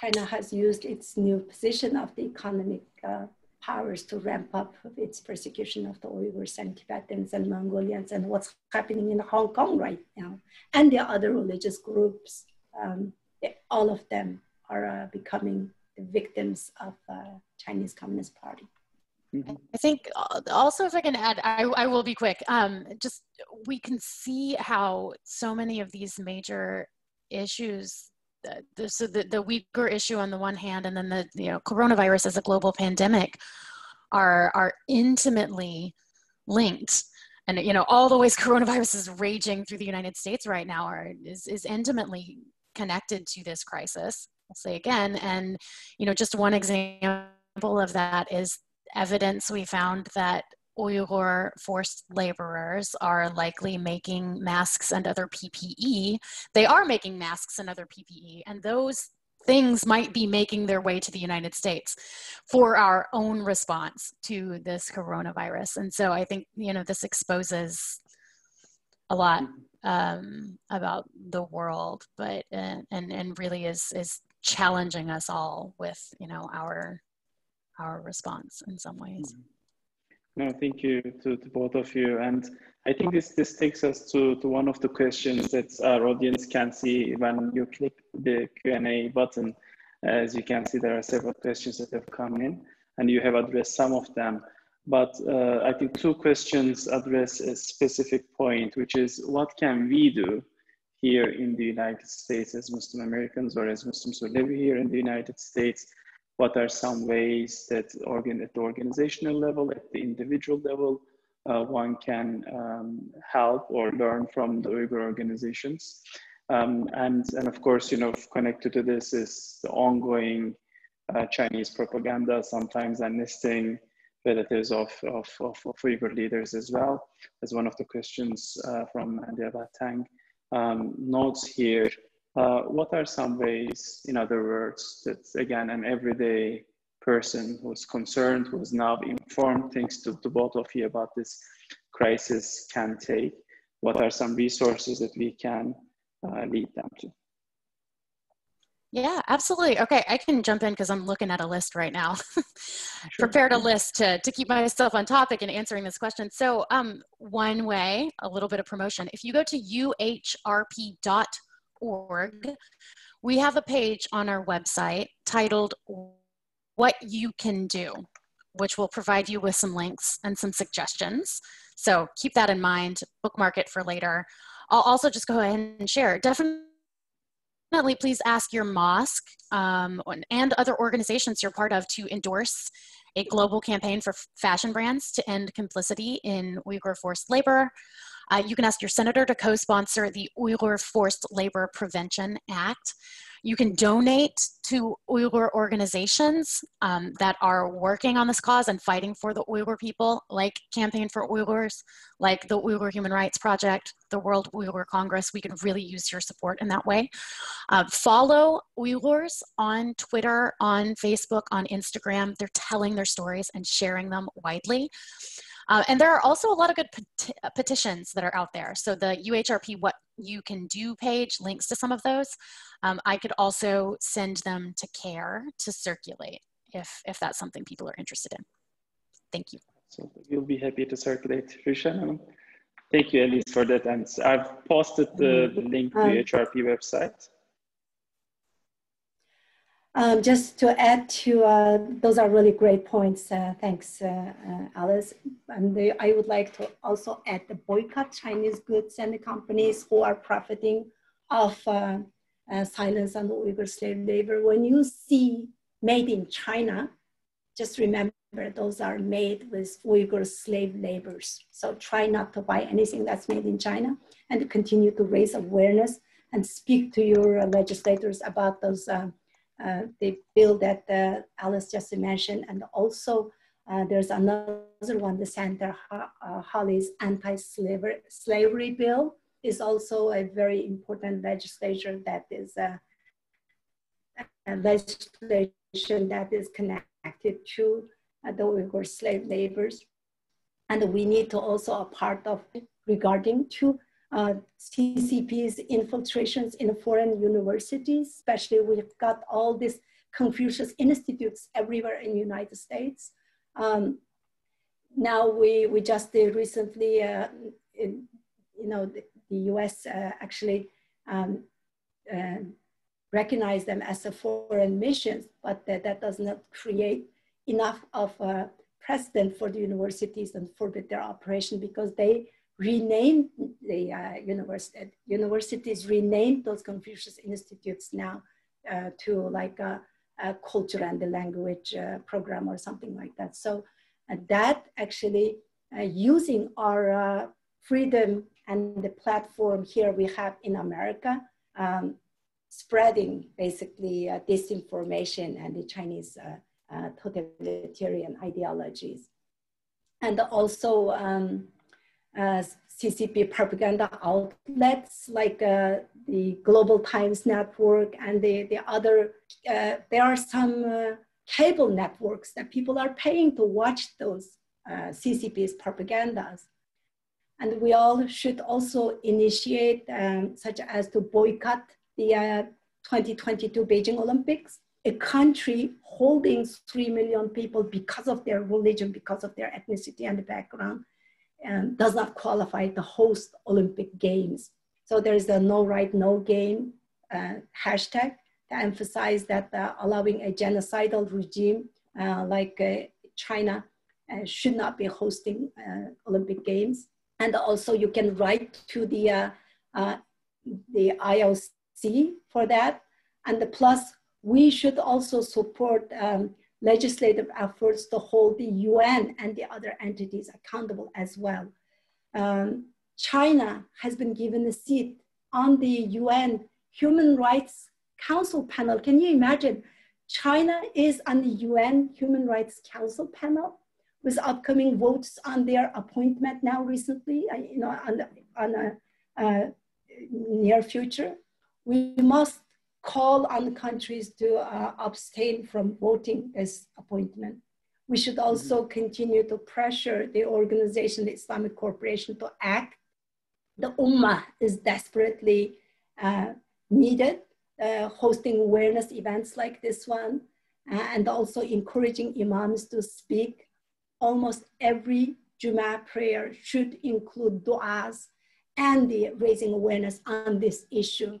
China has used its new position of the economic uh, powers to ramp up its persecution of the Uyghurs and Tibetans and Mongolians and what's happening in Hong Kong right now, and the other religious groups. Um, all of them are uh, becoming the victims of uh, Chinese Communist Party. Mm-hmm. I think uh, also, if I can add, I, I will be quick. Um, just we can see how so many of these major issues, the, the, so the, the Uyghur issue on the one hand, and then the you know coronavirus as a global pandemic, are are intimately linked. And you know all the ways coronavirus is raging through the United States right now are is is intimately connected to this crisis. I'll say again, and you know just one example of that is evidence we found that Uyghur forced laborers are likely making masks and other PPE. They are making masks and other PPE, and those things might be making their way to the United States for our own response to this coronavirus. And so I think, you know, this exposes a lot um, about the world, but, uh, and, and really is, is challenging us all with, you know, our our response in some ways. Mm-hmm. No, thank you to, to both of you. And I think this, this takes us to, to one of the questions that our audience can see when you click the Q&A button. As you can see, there are several questions that have come in and you have addressed some of them. But uh, I think two questions address a specific point, which is what can we do here in the United States as Muslim Americans or as Muslims who live here in the United States what are some ways that organ at the organizational level, at the individual level, uh, one can um, help or learn from the Uyghur organizations. Um, and, and of course, you know, connected to this is the ongoing uh, Chinese propaganda, sometimes enlisting relatives of, of, of, of, Uyghur leaders as well, as one of the questions uh, from Andia Batang um, notes here uh, what are some ways, in other words, that again, an everyday person who's concerned, who's now informed, thanks to, to both of you about this crisis can take? What are some resources that we can uh, lead them to? Yeah, absolutely. Okay, I can jump in because I'm looking at a list right now. sure. Prepared a list to, to keep myself on topic and answering this question. So, um, one way, a little bit of promotion. If you go to uhrp.org, we have a page on our website titled What You Can Do, which will provide you with some links and some suggestions. So, keep that in mind, bookmark it for later. I'll also just go ahead and share. Definitely definitely please ask your mosque um, and other organizations you're part of to endorse a global campaign for fashion brands to end complicity in Uyghur forced labor. Uh, you can ask your senator to co-sponsor the Uyghur Forced Labor Prevention Act. You can donate to Uyghur organizations um, that are working on this cause and fighting for the Uyghur people, like Campaign for Uyghurs, like the Uyghur Human Rights Project, the World Uyghur Congress. We can really use your support in that way. Uh, follow Uyghurs on Twitter, on Facebook, on Instagram. They're telling their stories and sharing them widely. Uh, and there are also a lot of good peti uh, petitions that are out there. So the UHRP What You Can Do page links to some of those. Um, I could also send them to CAIR to circulate if, if that's something people are interested in. Thank you. So we'll be happy to circulate, Risha. Thank you, Elise, for that. And I've posted the, the link to the HRP website. Um, just to add to, uh, those are really great points. Uh, thanks, uh, uh Elise. And I would like to also add the boycott Chinese goods and the companies who are profiting off uh, uh, silence on the Uyghur slave labor. When you see made in China, just remember those are made with Uyghur slave labors. So try not to buy anything that's made in China and continue to raise awareness and speak to your legislators about those uh, the bill that uh, Elise just mentioned, and also uh, there's another one, the Senator Hawley's anti-slavery bill is also a very important legislation that is a, a legislation that is connected to uh, the Uyghur slave laborers. And we need to also a part of regarding to uh, CCP's infiltrations in foreign universities, especially we've got all these Confucius institutes everywhere in the United States. Um, now we, we just recently, uh, in, you know, the, the US uh, actually um, uh, recognize them as a foreign missions, but that, that does not create enough of a precedent for the universities and forbid their operation because they renamed the uh, university, universities renamed those Confucius institutes now uh, to like a, a, culture and the language uh, program or something like that. So uh, that actually uh, using our uh, freedom and the platform here we have in America, um, spreading basically disinformation and the Chinese totalitarian ideologies. And also um, uh, CCP propaganda outlets like uh, the Global Times Network and the, the other, uh, there are some uh, cable networks that people are paying to watch those uh, CCP's propagandas. And we all should also initiate um, such as to boycott the uh, 2022 Beijing Olympics, a country holding 3 million people because of their religion, because of their ethnicity and the background and does not qualify to host Olympic Games. So there is a no right, no game uh, hashtag to emphasize that uh, allowing a genocidal regime uh, like uh, China uh, should not be hosting uh, Olympic Games. And also you can write to the, the IOC for that. And the plus, we should also support um, legislative efforts to hold the UN and the other entities accountable as well. Um, China has been given a seat on the UN Human Rights Council panel. Can you imagine? China is on the UN Human Rights Council panel with upcoming votes on their appointment now recently, uh, you know, on, on a, uh, near future. we must call on countries to uh, abstain from voting this appointment. We should also mm-hmm. continue to pressure the organization, the Islamic Cooperation, to act. The Ummah is desperately uh, needed, uh, hosting awareness events like this one, uh, and also encouraging imams to speak. Almost every Jummah prayer should include du'as and the raising awareness on this issue.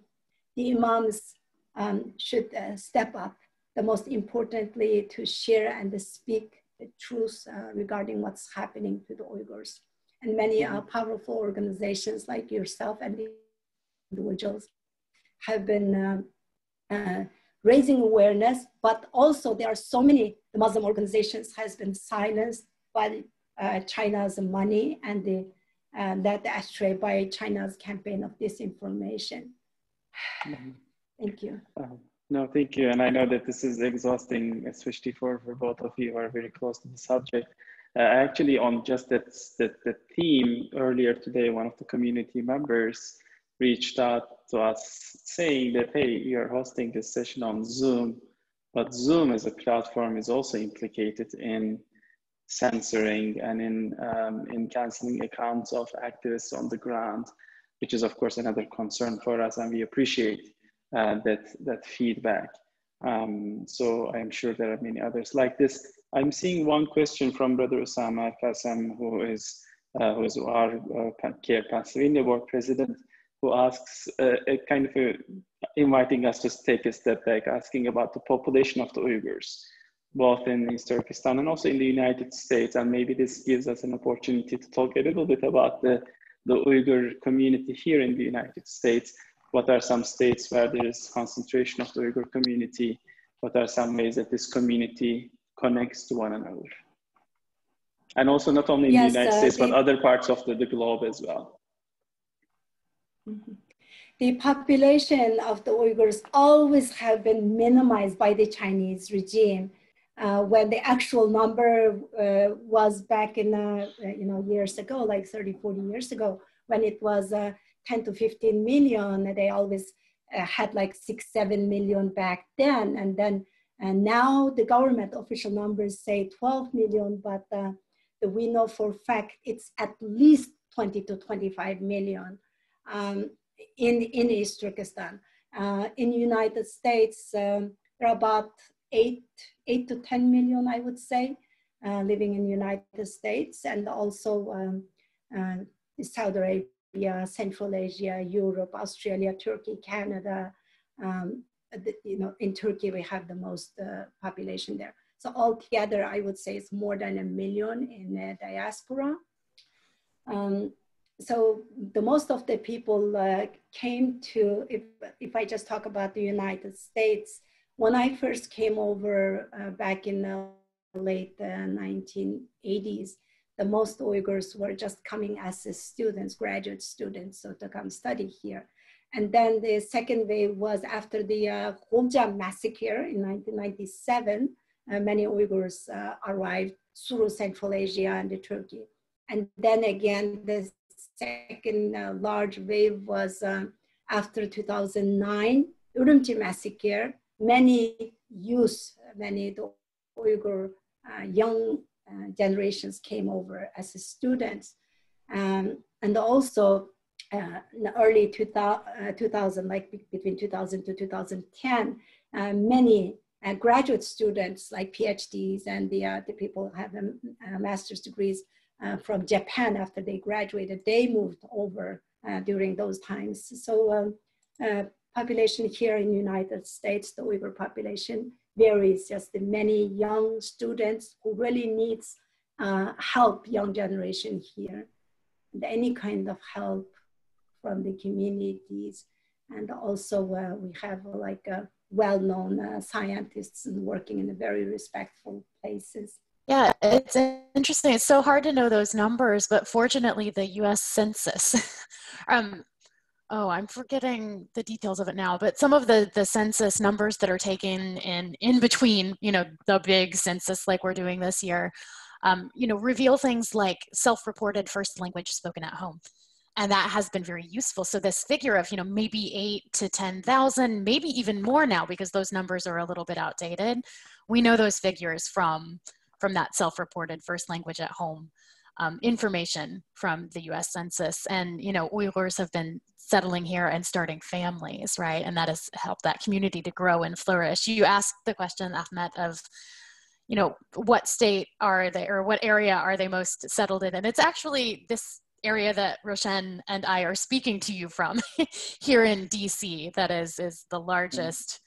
The imams um, should uh, step up, the most importantly to share and speak the truth uh, regarding what's happening to the Uyghurs. And many uh, mm-hmm. powerful organizations like yourself and the individuals have been uh, uh, raising awareness, but also there are so many, the Muslim organizations has been silenced by uh, China's money and the, uh, led astray by China's campaign of disinformation. Mm-hmm. Thank you. Um, no, thank you. And I know that this is exhausting, especially for, for both of you who are very close to the subject. Uh, actually, on just that, that, that theme, earlier today, one of the community members reached out to us saying that, hey, you're hosting this session on Zoom, but Zoom as a platform is also implicated in censoring and in, um, in canceling accounts of activists on the ground, which is of course another concern for us and we appreciate uh, that, that feedback. Um, so I'm sure there are many others like this. I'm seeing one question from Brother Osama Kasam, who is, uh, who is our uh, CAIR Pennsylvania board president, who asks, uh, kind of a, inviting us to take a step back, asking about the population of the Uyghurs both in East Turkestan and also in the United States. And maybe this gives us an opportunity to talk a little bit about the, the Uyghur community here in the United States. What are some states where there is concentration of the Uyghur community? What are some ways that this community connects to one another? And also not only in yes, the United uh, States, but other parts of the, the globe as well. Mm-hmm the population of the Uyghurs always have been minimized by the Chinese regime uh, when the actual number uh, was back in, uh, you know, years ago, like 30, 40 years ago, when it was uh, 10 to 15 million, they always uh, had like six, seven million back then. And then, and now the government official numbers say 12 million, but uh, we know for fact it's at least 20 to 25 million um, in, in East Turkestan. in the United States, um, there are about eight, eight to 10 million, I would say, uh, living in the United States and also um, uh, Saudi Arabia, Central Asia, Europe, Australia, Turkey, Canada. Um, the, you know, in Turkey, we have the most uh, population there. So altogether, I would say it's more than a million in the diaspora. Um, so the most of the people uh, came to, if, if I just talk about the United States, when I first came over uh, back in the late uh, 1980s, the most Uyghurs were just coming as students, graduate students, so to come study here. And then the second wave was after the uh, massacre in 1997, uh, many Uyghurs uh, arrived through Central Asia and Turkey. And then again, the second uh, large wave was uh, after 2009, Urumqi massacre, many youth, many the Uyghur uh, young uh, generations came over as students. Um, and also uh, in the early 2000, uh, 2000, like between 2000 to 2010, uh, many graduate students like PhDs and the, the people have a, master's degrees from Japan after they graduated, they moved over during those times. So um, population here in United States, the Uyghur population varies. Just the many young students who really needs uh, help, young generation here, and any kind of help from the communities. And also uh, we have uh, like well-known uh, scientists working in a very respectful places. Yeah, it's interesting. It's so hard to know those numbers, but fortunately, the US Census um, oh i'm forgetting the details of it now but some of the the census numbers that are taken in in between you know the big census like we're doing this year um, you know reveal things like self-reported first language spoken at home and that has been very useful. So this figure of, you know, maybe eight to 10,000, maybe even more now because those numbers are a little bit outdated. We know those figures from, from that self-reported first language at home um, information from the US Census. And, you know, Uyghurs have been settling here and starting families, right? And that has helped that community to grow and flourish. You asked the question, Ahmed, of, you know, what state are they or what area are they most settled in? And it's actually this area that Rushan and I are speaking to you from here in DC that is is the largest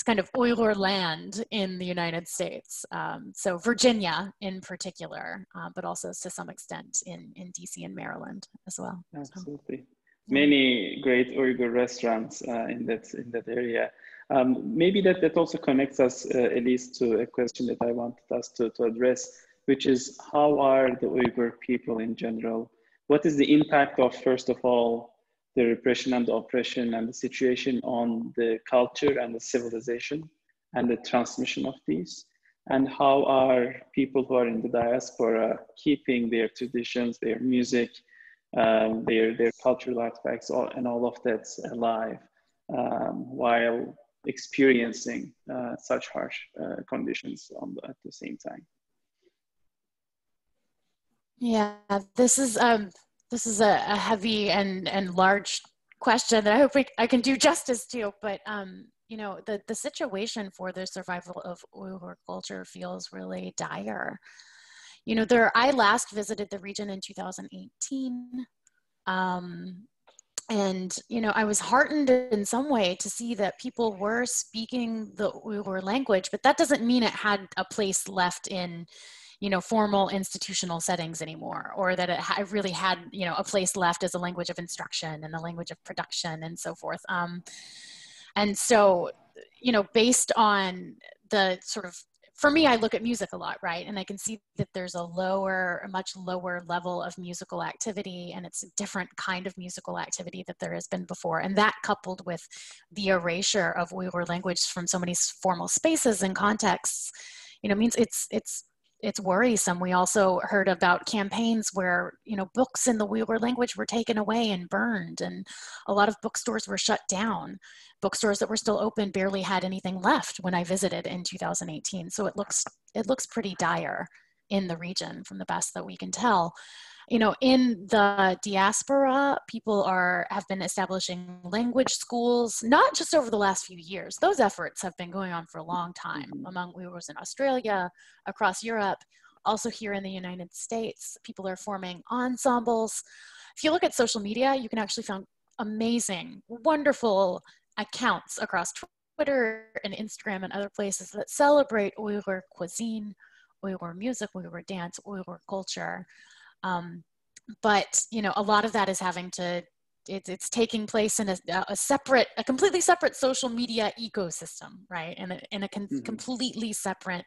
it's kind of Uyghur land in the United States. Um, so Virginia in particular, uh, but also to some extent in, in DC and Maryland as well. Absolutely. So, Many great Uyghur restaurants uh, in, that, in that area. Um, maybe that, that also connects us, uh, Elise, to a question that I wanted us to, to address, which is how are the Uyghur people in general? What is the impact of, first of all, the repression and the oppression and the situation on the culture and the civilization and the transmission of these and how are people who are in the diaspora keeping their traditions their music um, their their cultural artifacts all, and all of that alive um, while experiencing uh, such harsh uh, conditions the, at the same time? Yeah this is um this is a, a heavy and, and large question that I hope we, I can do justice to, but um, you know, the, the situation for the survival of Uyghur culture feels really dire. You know, there, I last visited the region in 2018. Um, and, you know, I was heartened in some way to see that people were speaking the Uyghur language, but that doesn't mean it had a place left in you know formal institutional settings anymore or that it ha- really had you know a place left as a language of instruction and a language of production and so forth um, and so you know based on the sort of for me, I look at music a lot, right? And I can see that there's a lower, a much lower level of musical activity, and it's a different kind of musical activity that there has been before. And that coupled with the erasure of Uyghur language from so many formal spaces and contexts, you know, means it's it's it's worrisome. We also heard about campaigns where you know books in the Uyghur language were taken away and burned, and a lot of bookstores were shut down. Bookstores that were still open barely had anything left when I visited in 2018. So it looks it looks pretty dire in the region, from the best that we can tell you know in the diaspora people are have been establishing language schools not just over the last few years. Those efforts have been going on for a long time. Mm-hmm. among uyghurs in australia across europe also here in the united states people are forming ensembles. If you look at social media you can actually find amazing wonderful accounts across twitter and instagram and other places that celebrate uyghur cuisine uyghur music uyghur dance uyghur culture um, but you know, a lot of that is having to it's, it's taking place in a, a, separate, a completely separate social media ecosystem, right? In a, in a con- mm-hmm. completely separate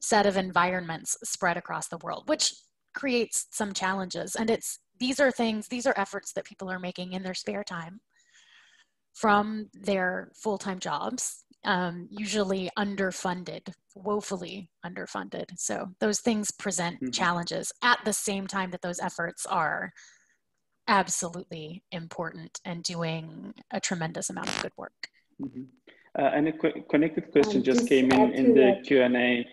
set of environments spread across the world, which creates some challenges. And it's these are things, these are efforts that people are making in their spare time from their full time jobs um, usually underfunded, woefully underfunded. So those things present mm-hmm. challenges at the same time that those efforts are absolutely important and doing a tremendous amount of good work. Mm-hmm. Uh, and a qu- connected question um, just came in in the Q&A.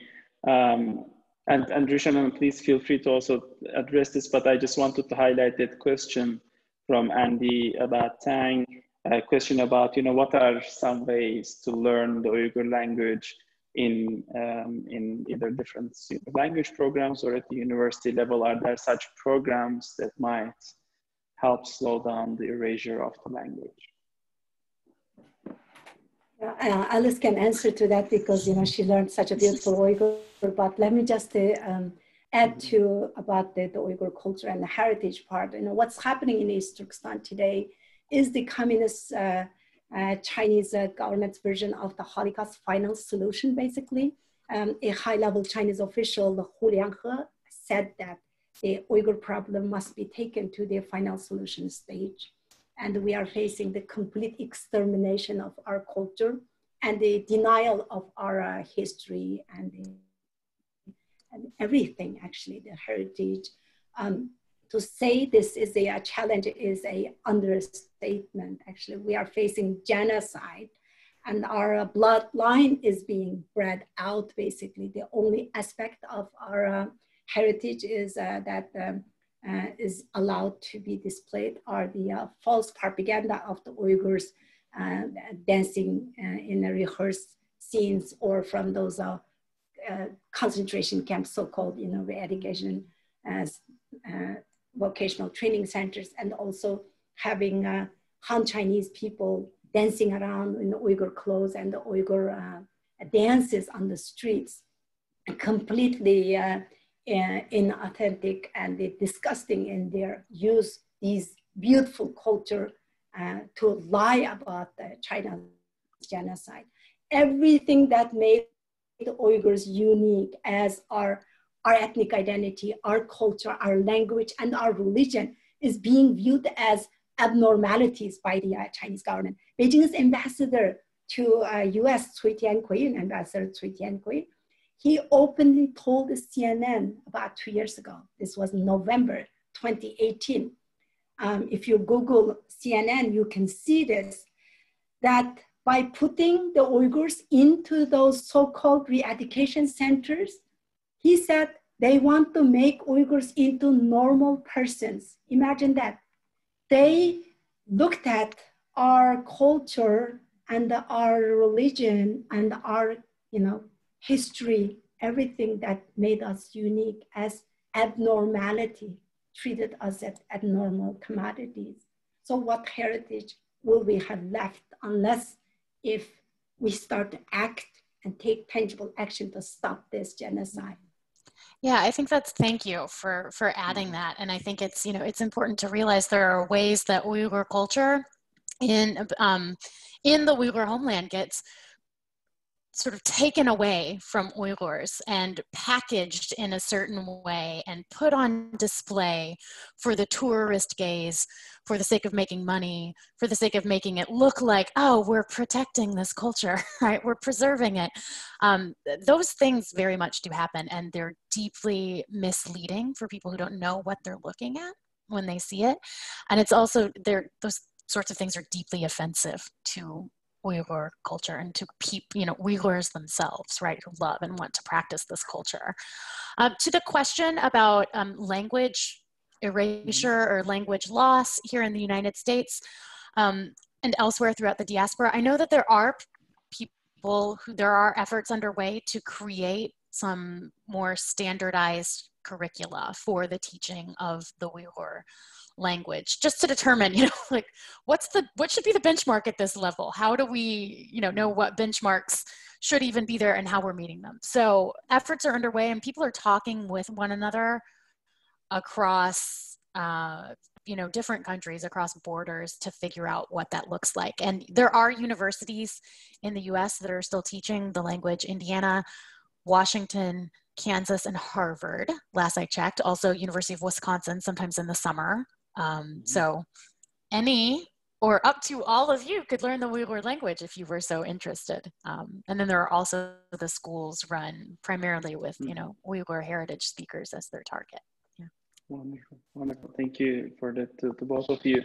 Um, and, and Rushanan, please feel free to also address this, but I just wanted to highlight that question from Andy about Tang a question about, you know, what are some ways to learn the Uyghur language in, um, in either different language programs or at the university level? Are there such programs that might help slow down the erasure of the language? Uh, Elise can answer to that because you know she learned such a beautiful Uyghur. But let me just uh, um, add to about the, the Uyghur culture and the heritage part. You know what's happening in East Turkestan today is the communist uh, uh, Chinese uh, government's version of the Holocaust final solution, basically. Um, a high-level Chinese official, Hu Lianghe, said that the Uyghur problem must be taken to the final solution stage. And we are facing the complete extermination of our culture and the denial of our uh, history and, the, and, everything, actually, the heritage. Um, to say this is a, a challenge is a understatement. Actually, we are facing genocide and our bloodline is being bred out basically. The only aspect of our uh, heritage is uh, that um, uh, is allowed to be displayed are the uh, false propaganda of the Uyghurs uh, dancing uh, in the rehearsed scenes or from those concentration camps, so-called, you know, re-education as vocational training centers and also having uh, Han Chinese people dancing around in Uyghur clothes and the Uyghur uh, dances on the streets, completely uh, inauthentic and disgusting in their use these beautiful culture uh, to lie about the China genocide. Everything that made the Uyghurs unique as our our ethnic identity, our culture, our language, and our religion is being viewed as abnormalities by the uh, Chinese government. Beijing's ambassador to uh, US, Cui Tiankai, Ambassador Cui Tiankai, he openly told the CNN about two years ago, this was November 2018. Um, if you Google CNN, you can see this, that by putting the Uyghurs into those so-called re-education centers, he said they want to make Uyghurs into normal persons. Imagine that. They looked at our culture and our religion and our, you know, history, everything that made us unique as abnormality, treated us as abnormal commodities. So what heritage will we have left unless if we start to act and take tangible action to stop this genocide? Yeah, I think that's thank you for for adding mm-hmm. that. And I think it's you know it's important to realize there are ways that Uyghur culture in um, in the Uyghur homeland gets sort of taken away from Uyghurs and packaged in a certain way and put on display for the tourist gaze for the sake of making money, for the sake of making it look like, oh, we're protecting this culture, right? We're preserving it. Um, those things very much do happen and they're deeply misleading for people who don't know what they're looking at when they see it. And it's also, they're, those sorts of things are deeply offensive to Uyghur culture and to people, you know, Uyghurs themselves, right, who love and want to practice this culture. Uh, to the question about um, language erasure or language loss here in the United States um, and elsewhere throughout the diaspora, I know that there are people who, there are efforts underway to create some more standardized curricula for the teaching of the Uyghur language just to determine you know like what's the what should be the benchmark at this level? How do we you know know what benchmarks should even be there and how we're meeting them? So efforts are underway and people are talking with one another across uh, you know different countries across borders to figure out what that looks like. And there are universities in the us that are still teaching the language. Indiana washington kansas and harvard last i checked also university of wisconsin sometimes in the summer um, mm-hmm. so any or up to all of you could learn the Uyghur language if you were so interested. Um, and then there are also the schools run primarily with, you mm-hmm. know, Uyghur heritage speakers as their target. Yeah. Wonderful, wonderful. Thank you for that to, to both of you.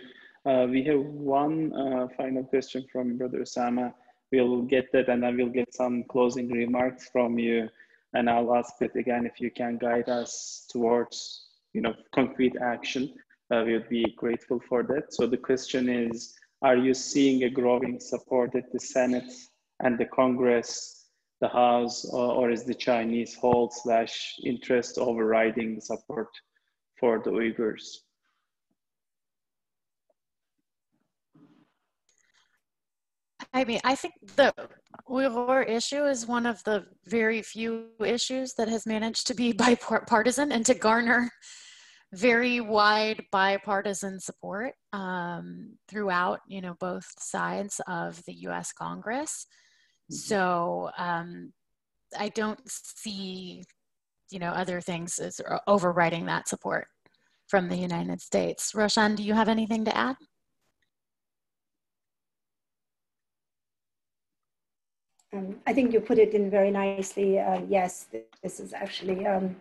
Uh, we have one uh, final question from Brother Osama. We'll get that and I will get some closing remarks from you. And I'll ask it again if you can guide us towards, you know, concrete action uh, we would be grateful for that. So the question is, are you seeing a growing support at the Senate and the Congress, the House, or, or is the Chinese hold slash interest overriding support for the Uyghurs? I mean, I think the Uyghur issue is one of the very few issues that has managed to be bipartisan and to garner very wide bipartisan support um, throughout, you know, both sides of the U.S. Congress. Mm-hmm. So um, I don't see, you know, other things as overriding that support from the United States. Rushan, do you have anything to add? Um, I think you put it in very nicely. Uh, yes, this is actually, um,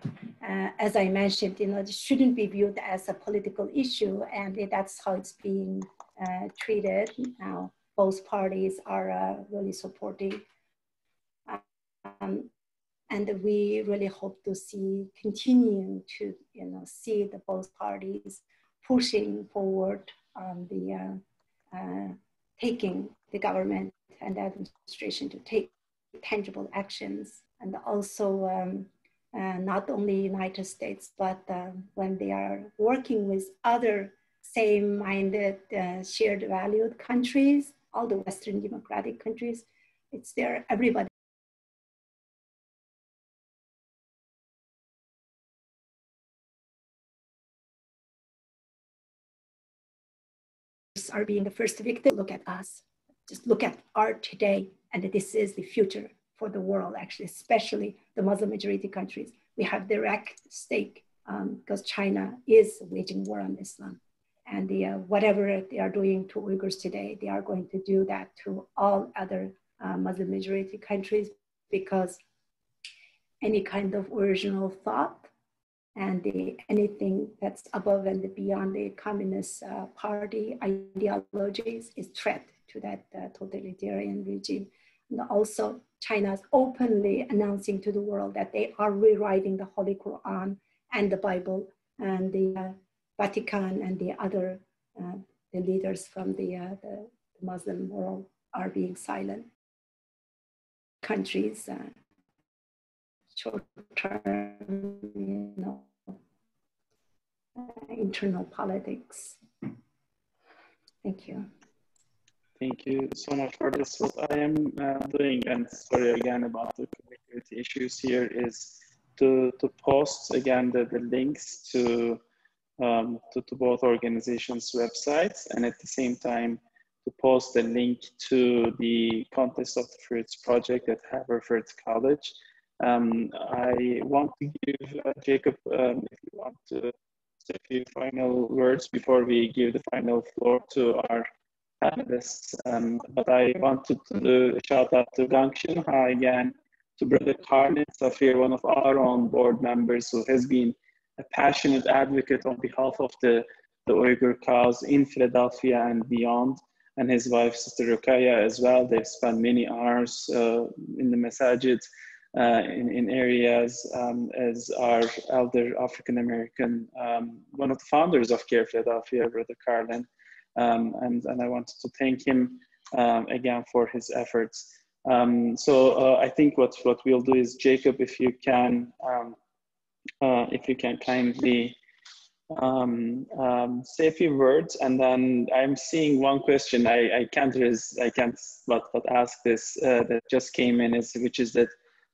uh, as I mentioned, you know, it shouldn't be viewed as a political issue, and that's how it's being uh, treated now. Both parties are uh, really supporting, um, and we really hope to see continue to, you know, see the both parties pushing forward on the uh, uh, taking the government and administration to take tangible actions and also um, uh, not only United States, but uh, when they are working with other same-minded, uh, shared valued countries, all the Western democratic countries, it's there, everybody are being the first victim. Look at us just look at art today, and this is the future for the world, actually, especially the Muslim majority countries. We have direct stake because um, China is waging war on Islam. And the, uh, whatever they are doing to Uyghurs today, they are going to do that to all other uh, Muslim majority countries because any kind of original thought and the, anything that's above and beyond the Communist uh, Party ideologies is threat to that uh, totalitarian regime. And also, China is openly announcing to the world that they are rewriting the Holy Quran and the Bible, and the uh, Vatican and the other uh, the leaders from the, uh, the, Muslim world are being silent. Countries, uh, short term, you know, uh, internal politics. Thank you. Thank you so much for this. What I am uh, doing, and sorry again about the connectivity issues here, is to, to post again the, the links to, um, to, to both organizations' websites and at the same time to post the link to the Contest of the Fruits project at Haverford College. Um, I want to give uh, Jacob, um, if you want to say a few final words before we give the final floor to our panelists. Um, but I wanted to shout out to Gang again, to Brother Karlin Safir, one of our own board members who has been a passionate advocate on behalf of the, the Uyghur cause in Philadelphia and beyond, and his wife, Sister Rukaya, as well. They've spent many hours uh, in the masajid uh, in, in areas um, as our elder African American, um, one of the founders of CAIR Philadelphia, Brother Karlin. Um, and, and I wanted to thank him um, again for his efforts. Um, so uh, I think what, what we'll do is, Jacob, if you can, um, uh, if you can kindly um, um, say a few words, and then I'm seeing one question. I, I can't resist, I can't but, but ask this uh, that just came in, is which is that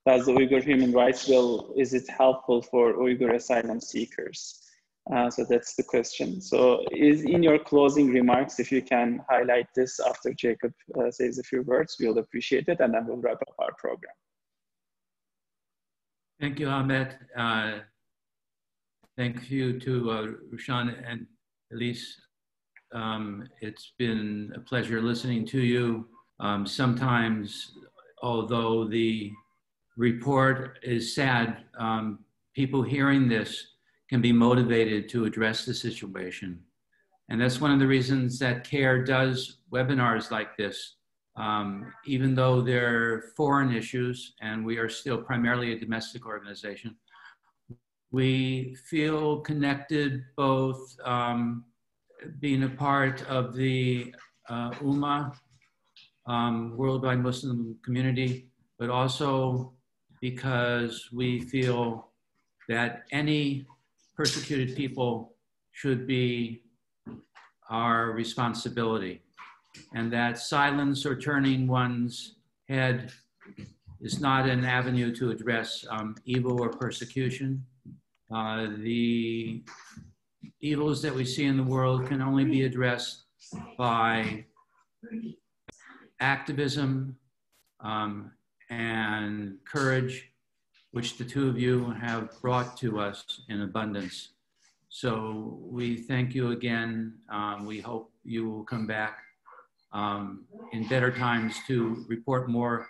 does the Uyghur Human Rights Bill is it helpful for Uyghur asylum seekers? Uh, so that's the question. So is in your closing remarks, if you can highlight this after Jacob uh, says a few words, we'll appreciate it and then we'll wrap up our program. Thank you, Ahmed. Uh, thank you to uh, Rushan and Elise. Um, it's been a pleasure listening to you. Um, sometimes, although the report is sad, um, people hearing this can be motivated to address the situation. And that's one of the reasons that CAIR does webinars like this. Um, even though they're foreign issues and we are still primarily a domestic organization, we feel connected both um, being a part of the uh, Ummah, um, worldwide Muslim community, but also because we feel that any persecuted people should be our responsibility, and that silence or turning one's head is not an avenue to address um, evil or persecution. Uh, the evils that we see in the world can only be addressed by activism um, and courage which the two of you have brought to us in abundance. So we thank you again. Um, we hope you will come back um, in better times to report more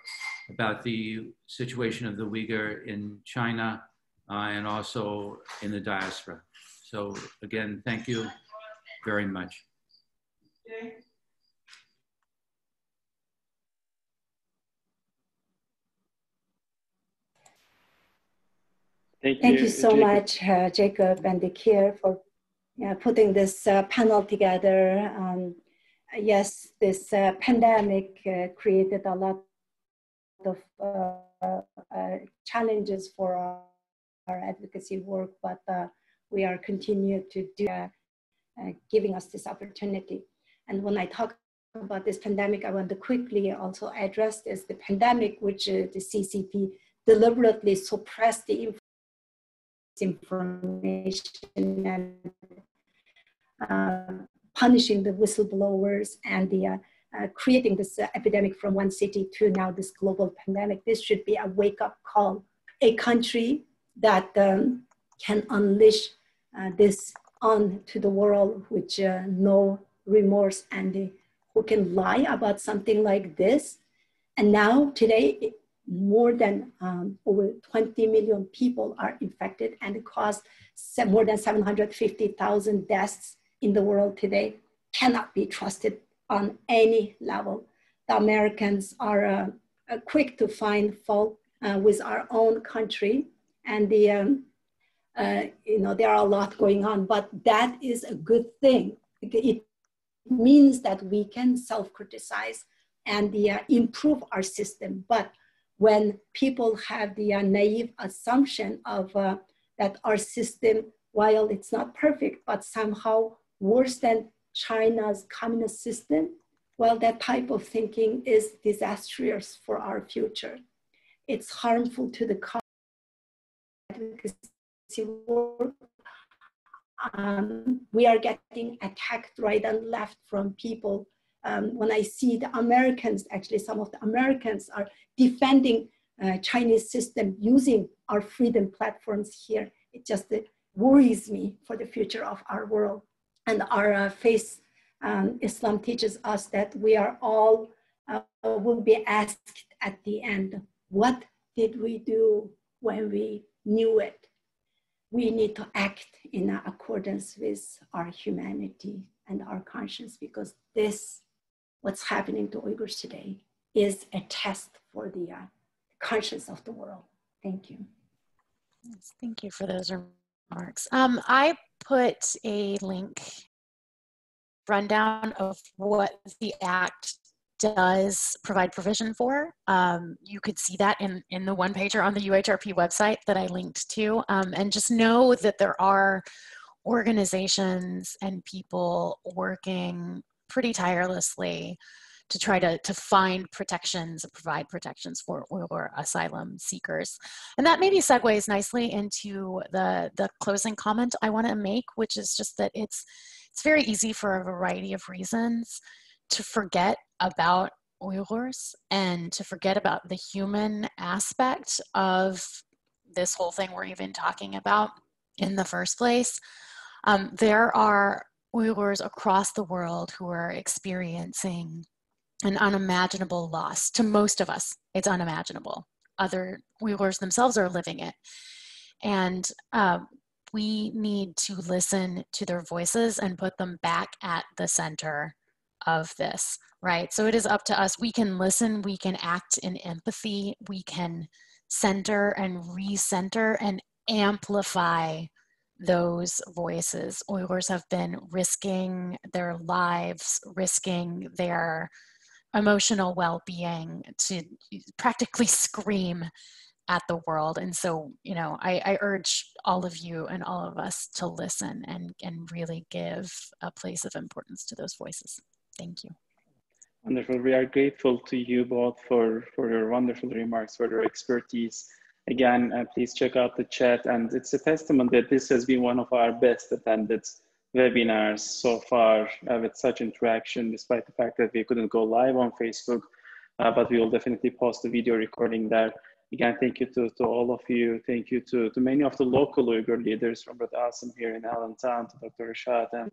about the situation of the Uyghur in China uh, and also in the diaspora. So again, thank you very much. Thank, Thank you, you so Jacob. much, uh, Jacob and the CAIR for uh, putting this uh, panel together. Um, yes, this uh, pandemic uh, created a lot of uh, challenges for our, our, advocacy work, but we are continuing to do, giving us this opportunity. And when I talk about this pandemic, I want to quickly also address this, the pandemic, which the CCP deliberately suppressed the information and uh, punishing the whistleblowers and the uh, uh, creating this epidemic from one city to now this global pandemic. This should be a wake up call. A country that um, can unleash uh, this on to the world with uh, no remorse and who can lie about something like this. And now today, more than um, over 20 million people are infected and it caused more than 750,000 deaths in the world today cannot be trusted on any level. The Americans are uh, uh, quick to find fault uh, with our own country and the, um, uh, you know, there are a lot going on, but that is a good thing. It means that we can self-criticize and the, uh, improve our system. But when people have the uh, naive assumption of uh, that our system, while it's not perfect, but somehow worse than China's communist system, well, that type of thinking is disastrous for our future. It's harmful to the work. Um, we are getting attacked right and left from people um, when I see the Americans, actually some of the Americans are defending uh, Chinese system using our freedom platforms here. It just uh, worries me for the future of our world. And our uh, faith, um, Islam teaches us that we are all uh, will be asked at the end, what did we do when we knew it? We need to act in accordance with our humanity and our conscience because this what's happening to Uyghurs today is a test for the uh, conscience of the world. Thank you. Thank you for those remarks. Um, I put a link rundown of what the act does provide provision for. Um, you could see that in, in the one pager on the UHRP website that I linked to. Um, and just know that there are organizations and people working pretty tirelessly to try to, to find protections and provide protections for Uyghur asylum seekers. And that maybe segues nicely into the, the closing comment I want to make, which is just that it's, it's very easy for a variety of reasons to forget about Uyghurs and to forget about the human aspect of this whole thing we're even talking about in the first place. Um, there are Uyghurs across the world who are experiencing an unimaginable loss. To most of us, it's unimaginable. Other Uyghurs themselves are living it. And uh, we need to listen to their voices and put them back at the center of this, right? So it is up to us. We can listen, we can act in empathy, we can center and recenter and amplify those voices. Uyghurs have been risking their lives, risking their emotional well being to practically scream at the world. And so, you know, I, I, urge all of you and all of us to listen and, and really give a place of importance to those voices. Thank you. Wonderful. We are grateful to you both for, for your wonderful remarks, for your expertise again, uh, please check out the chat. And it's a testament that this has been one of our best attended webinars so far uh, with such interaction, despite the fact that we couldn't go live on Facebook. Uh, but we will definitely post the video recording there. Again, thank you to, to all of you. Thank you to, to many of the local Uyghur leaders, Robert Asim here in Allentown, to Dr. Rashad and,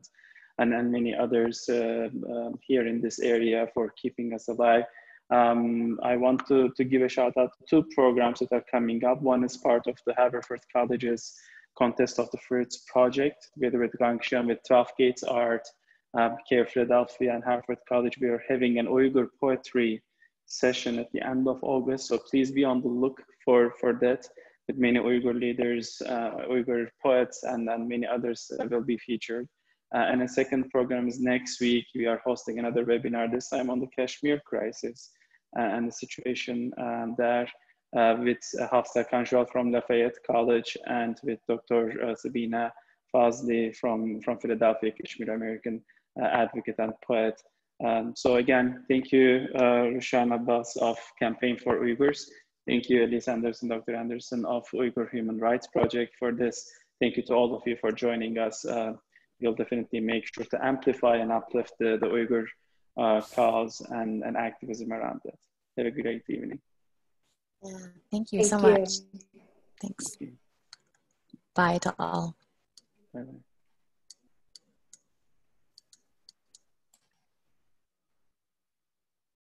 and, and many others uh, um, here in this area for keeping us alive. Um, I want to, to give a shout out to two programs that are coming up. One is part of the Haverford College's Contest of the Fruits project, together with Guangtian, with 12 Gates Art, um, CAIR Philadelphia, and Haverford College. We are having an Uyghur poetry session at the end of August, so please be on the look for, for that. With many Uyghur leaders, uh, Uyghur poets, and, and many others will be featured. Uh, and a second program is next week. We are hosting another webinar, this time on the Kashmir crisis uh, and the situation um, there uh, with Hafsa Kanjwal from Lafayette College and with Dr. Sabina Fazli from, from Philadelphia, Kashmir American advocate and poet. Um, so again, thank you, uh, Rushan Abbas of Campaign for Uyghurs. Thank you, Elise Anderson, Dr. Anderson of Uyghur Human Rights Project for this. Thank you to all of you for joining us. Uh, we'll definitely make sure to amplify and uplift the, the Uyghur uh, cause and, and activism around it. Have a great evening. Yeah, thank you thank so you. much. Thanks. Thank you. Bye to all. Bye-bye.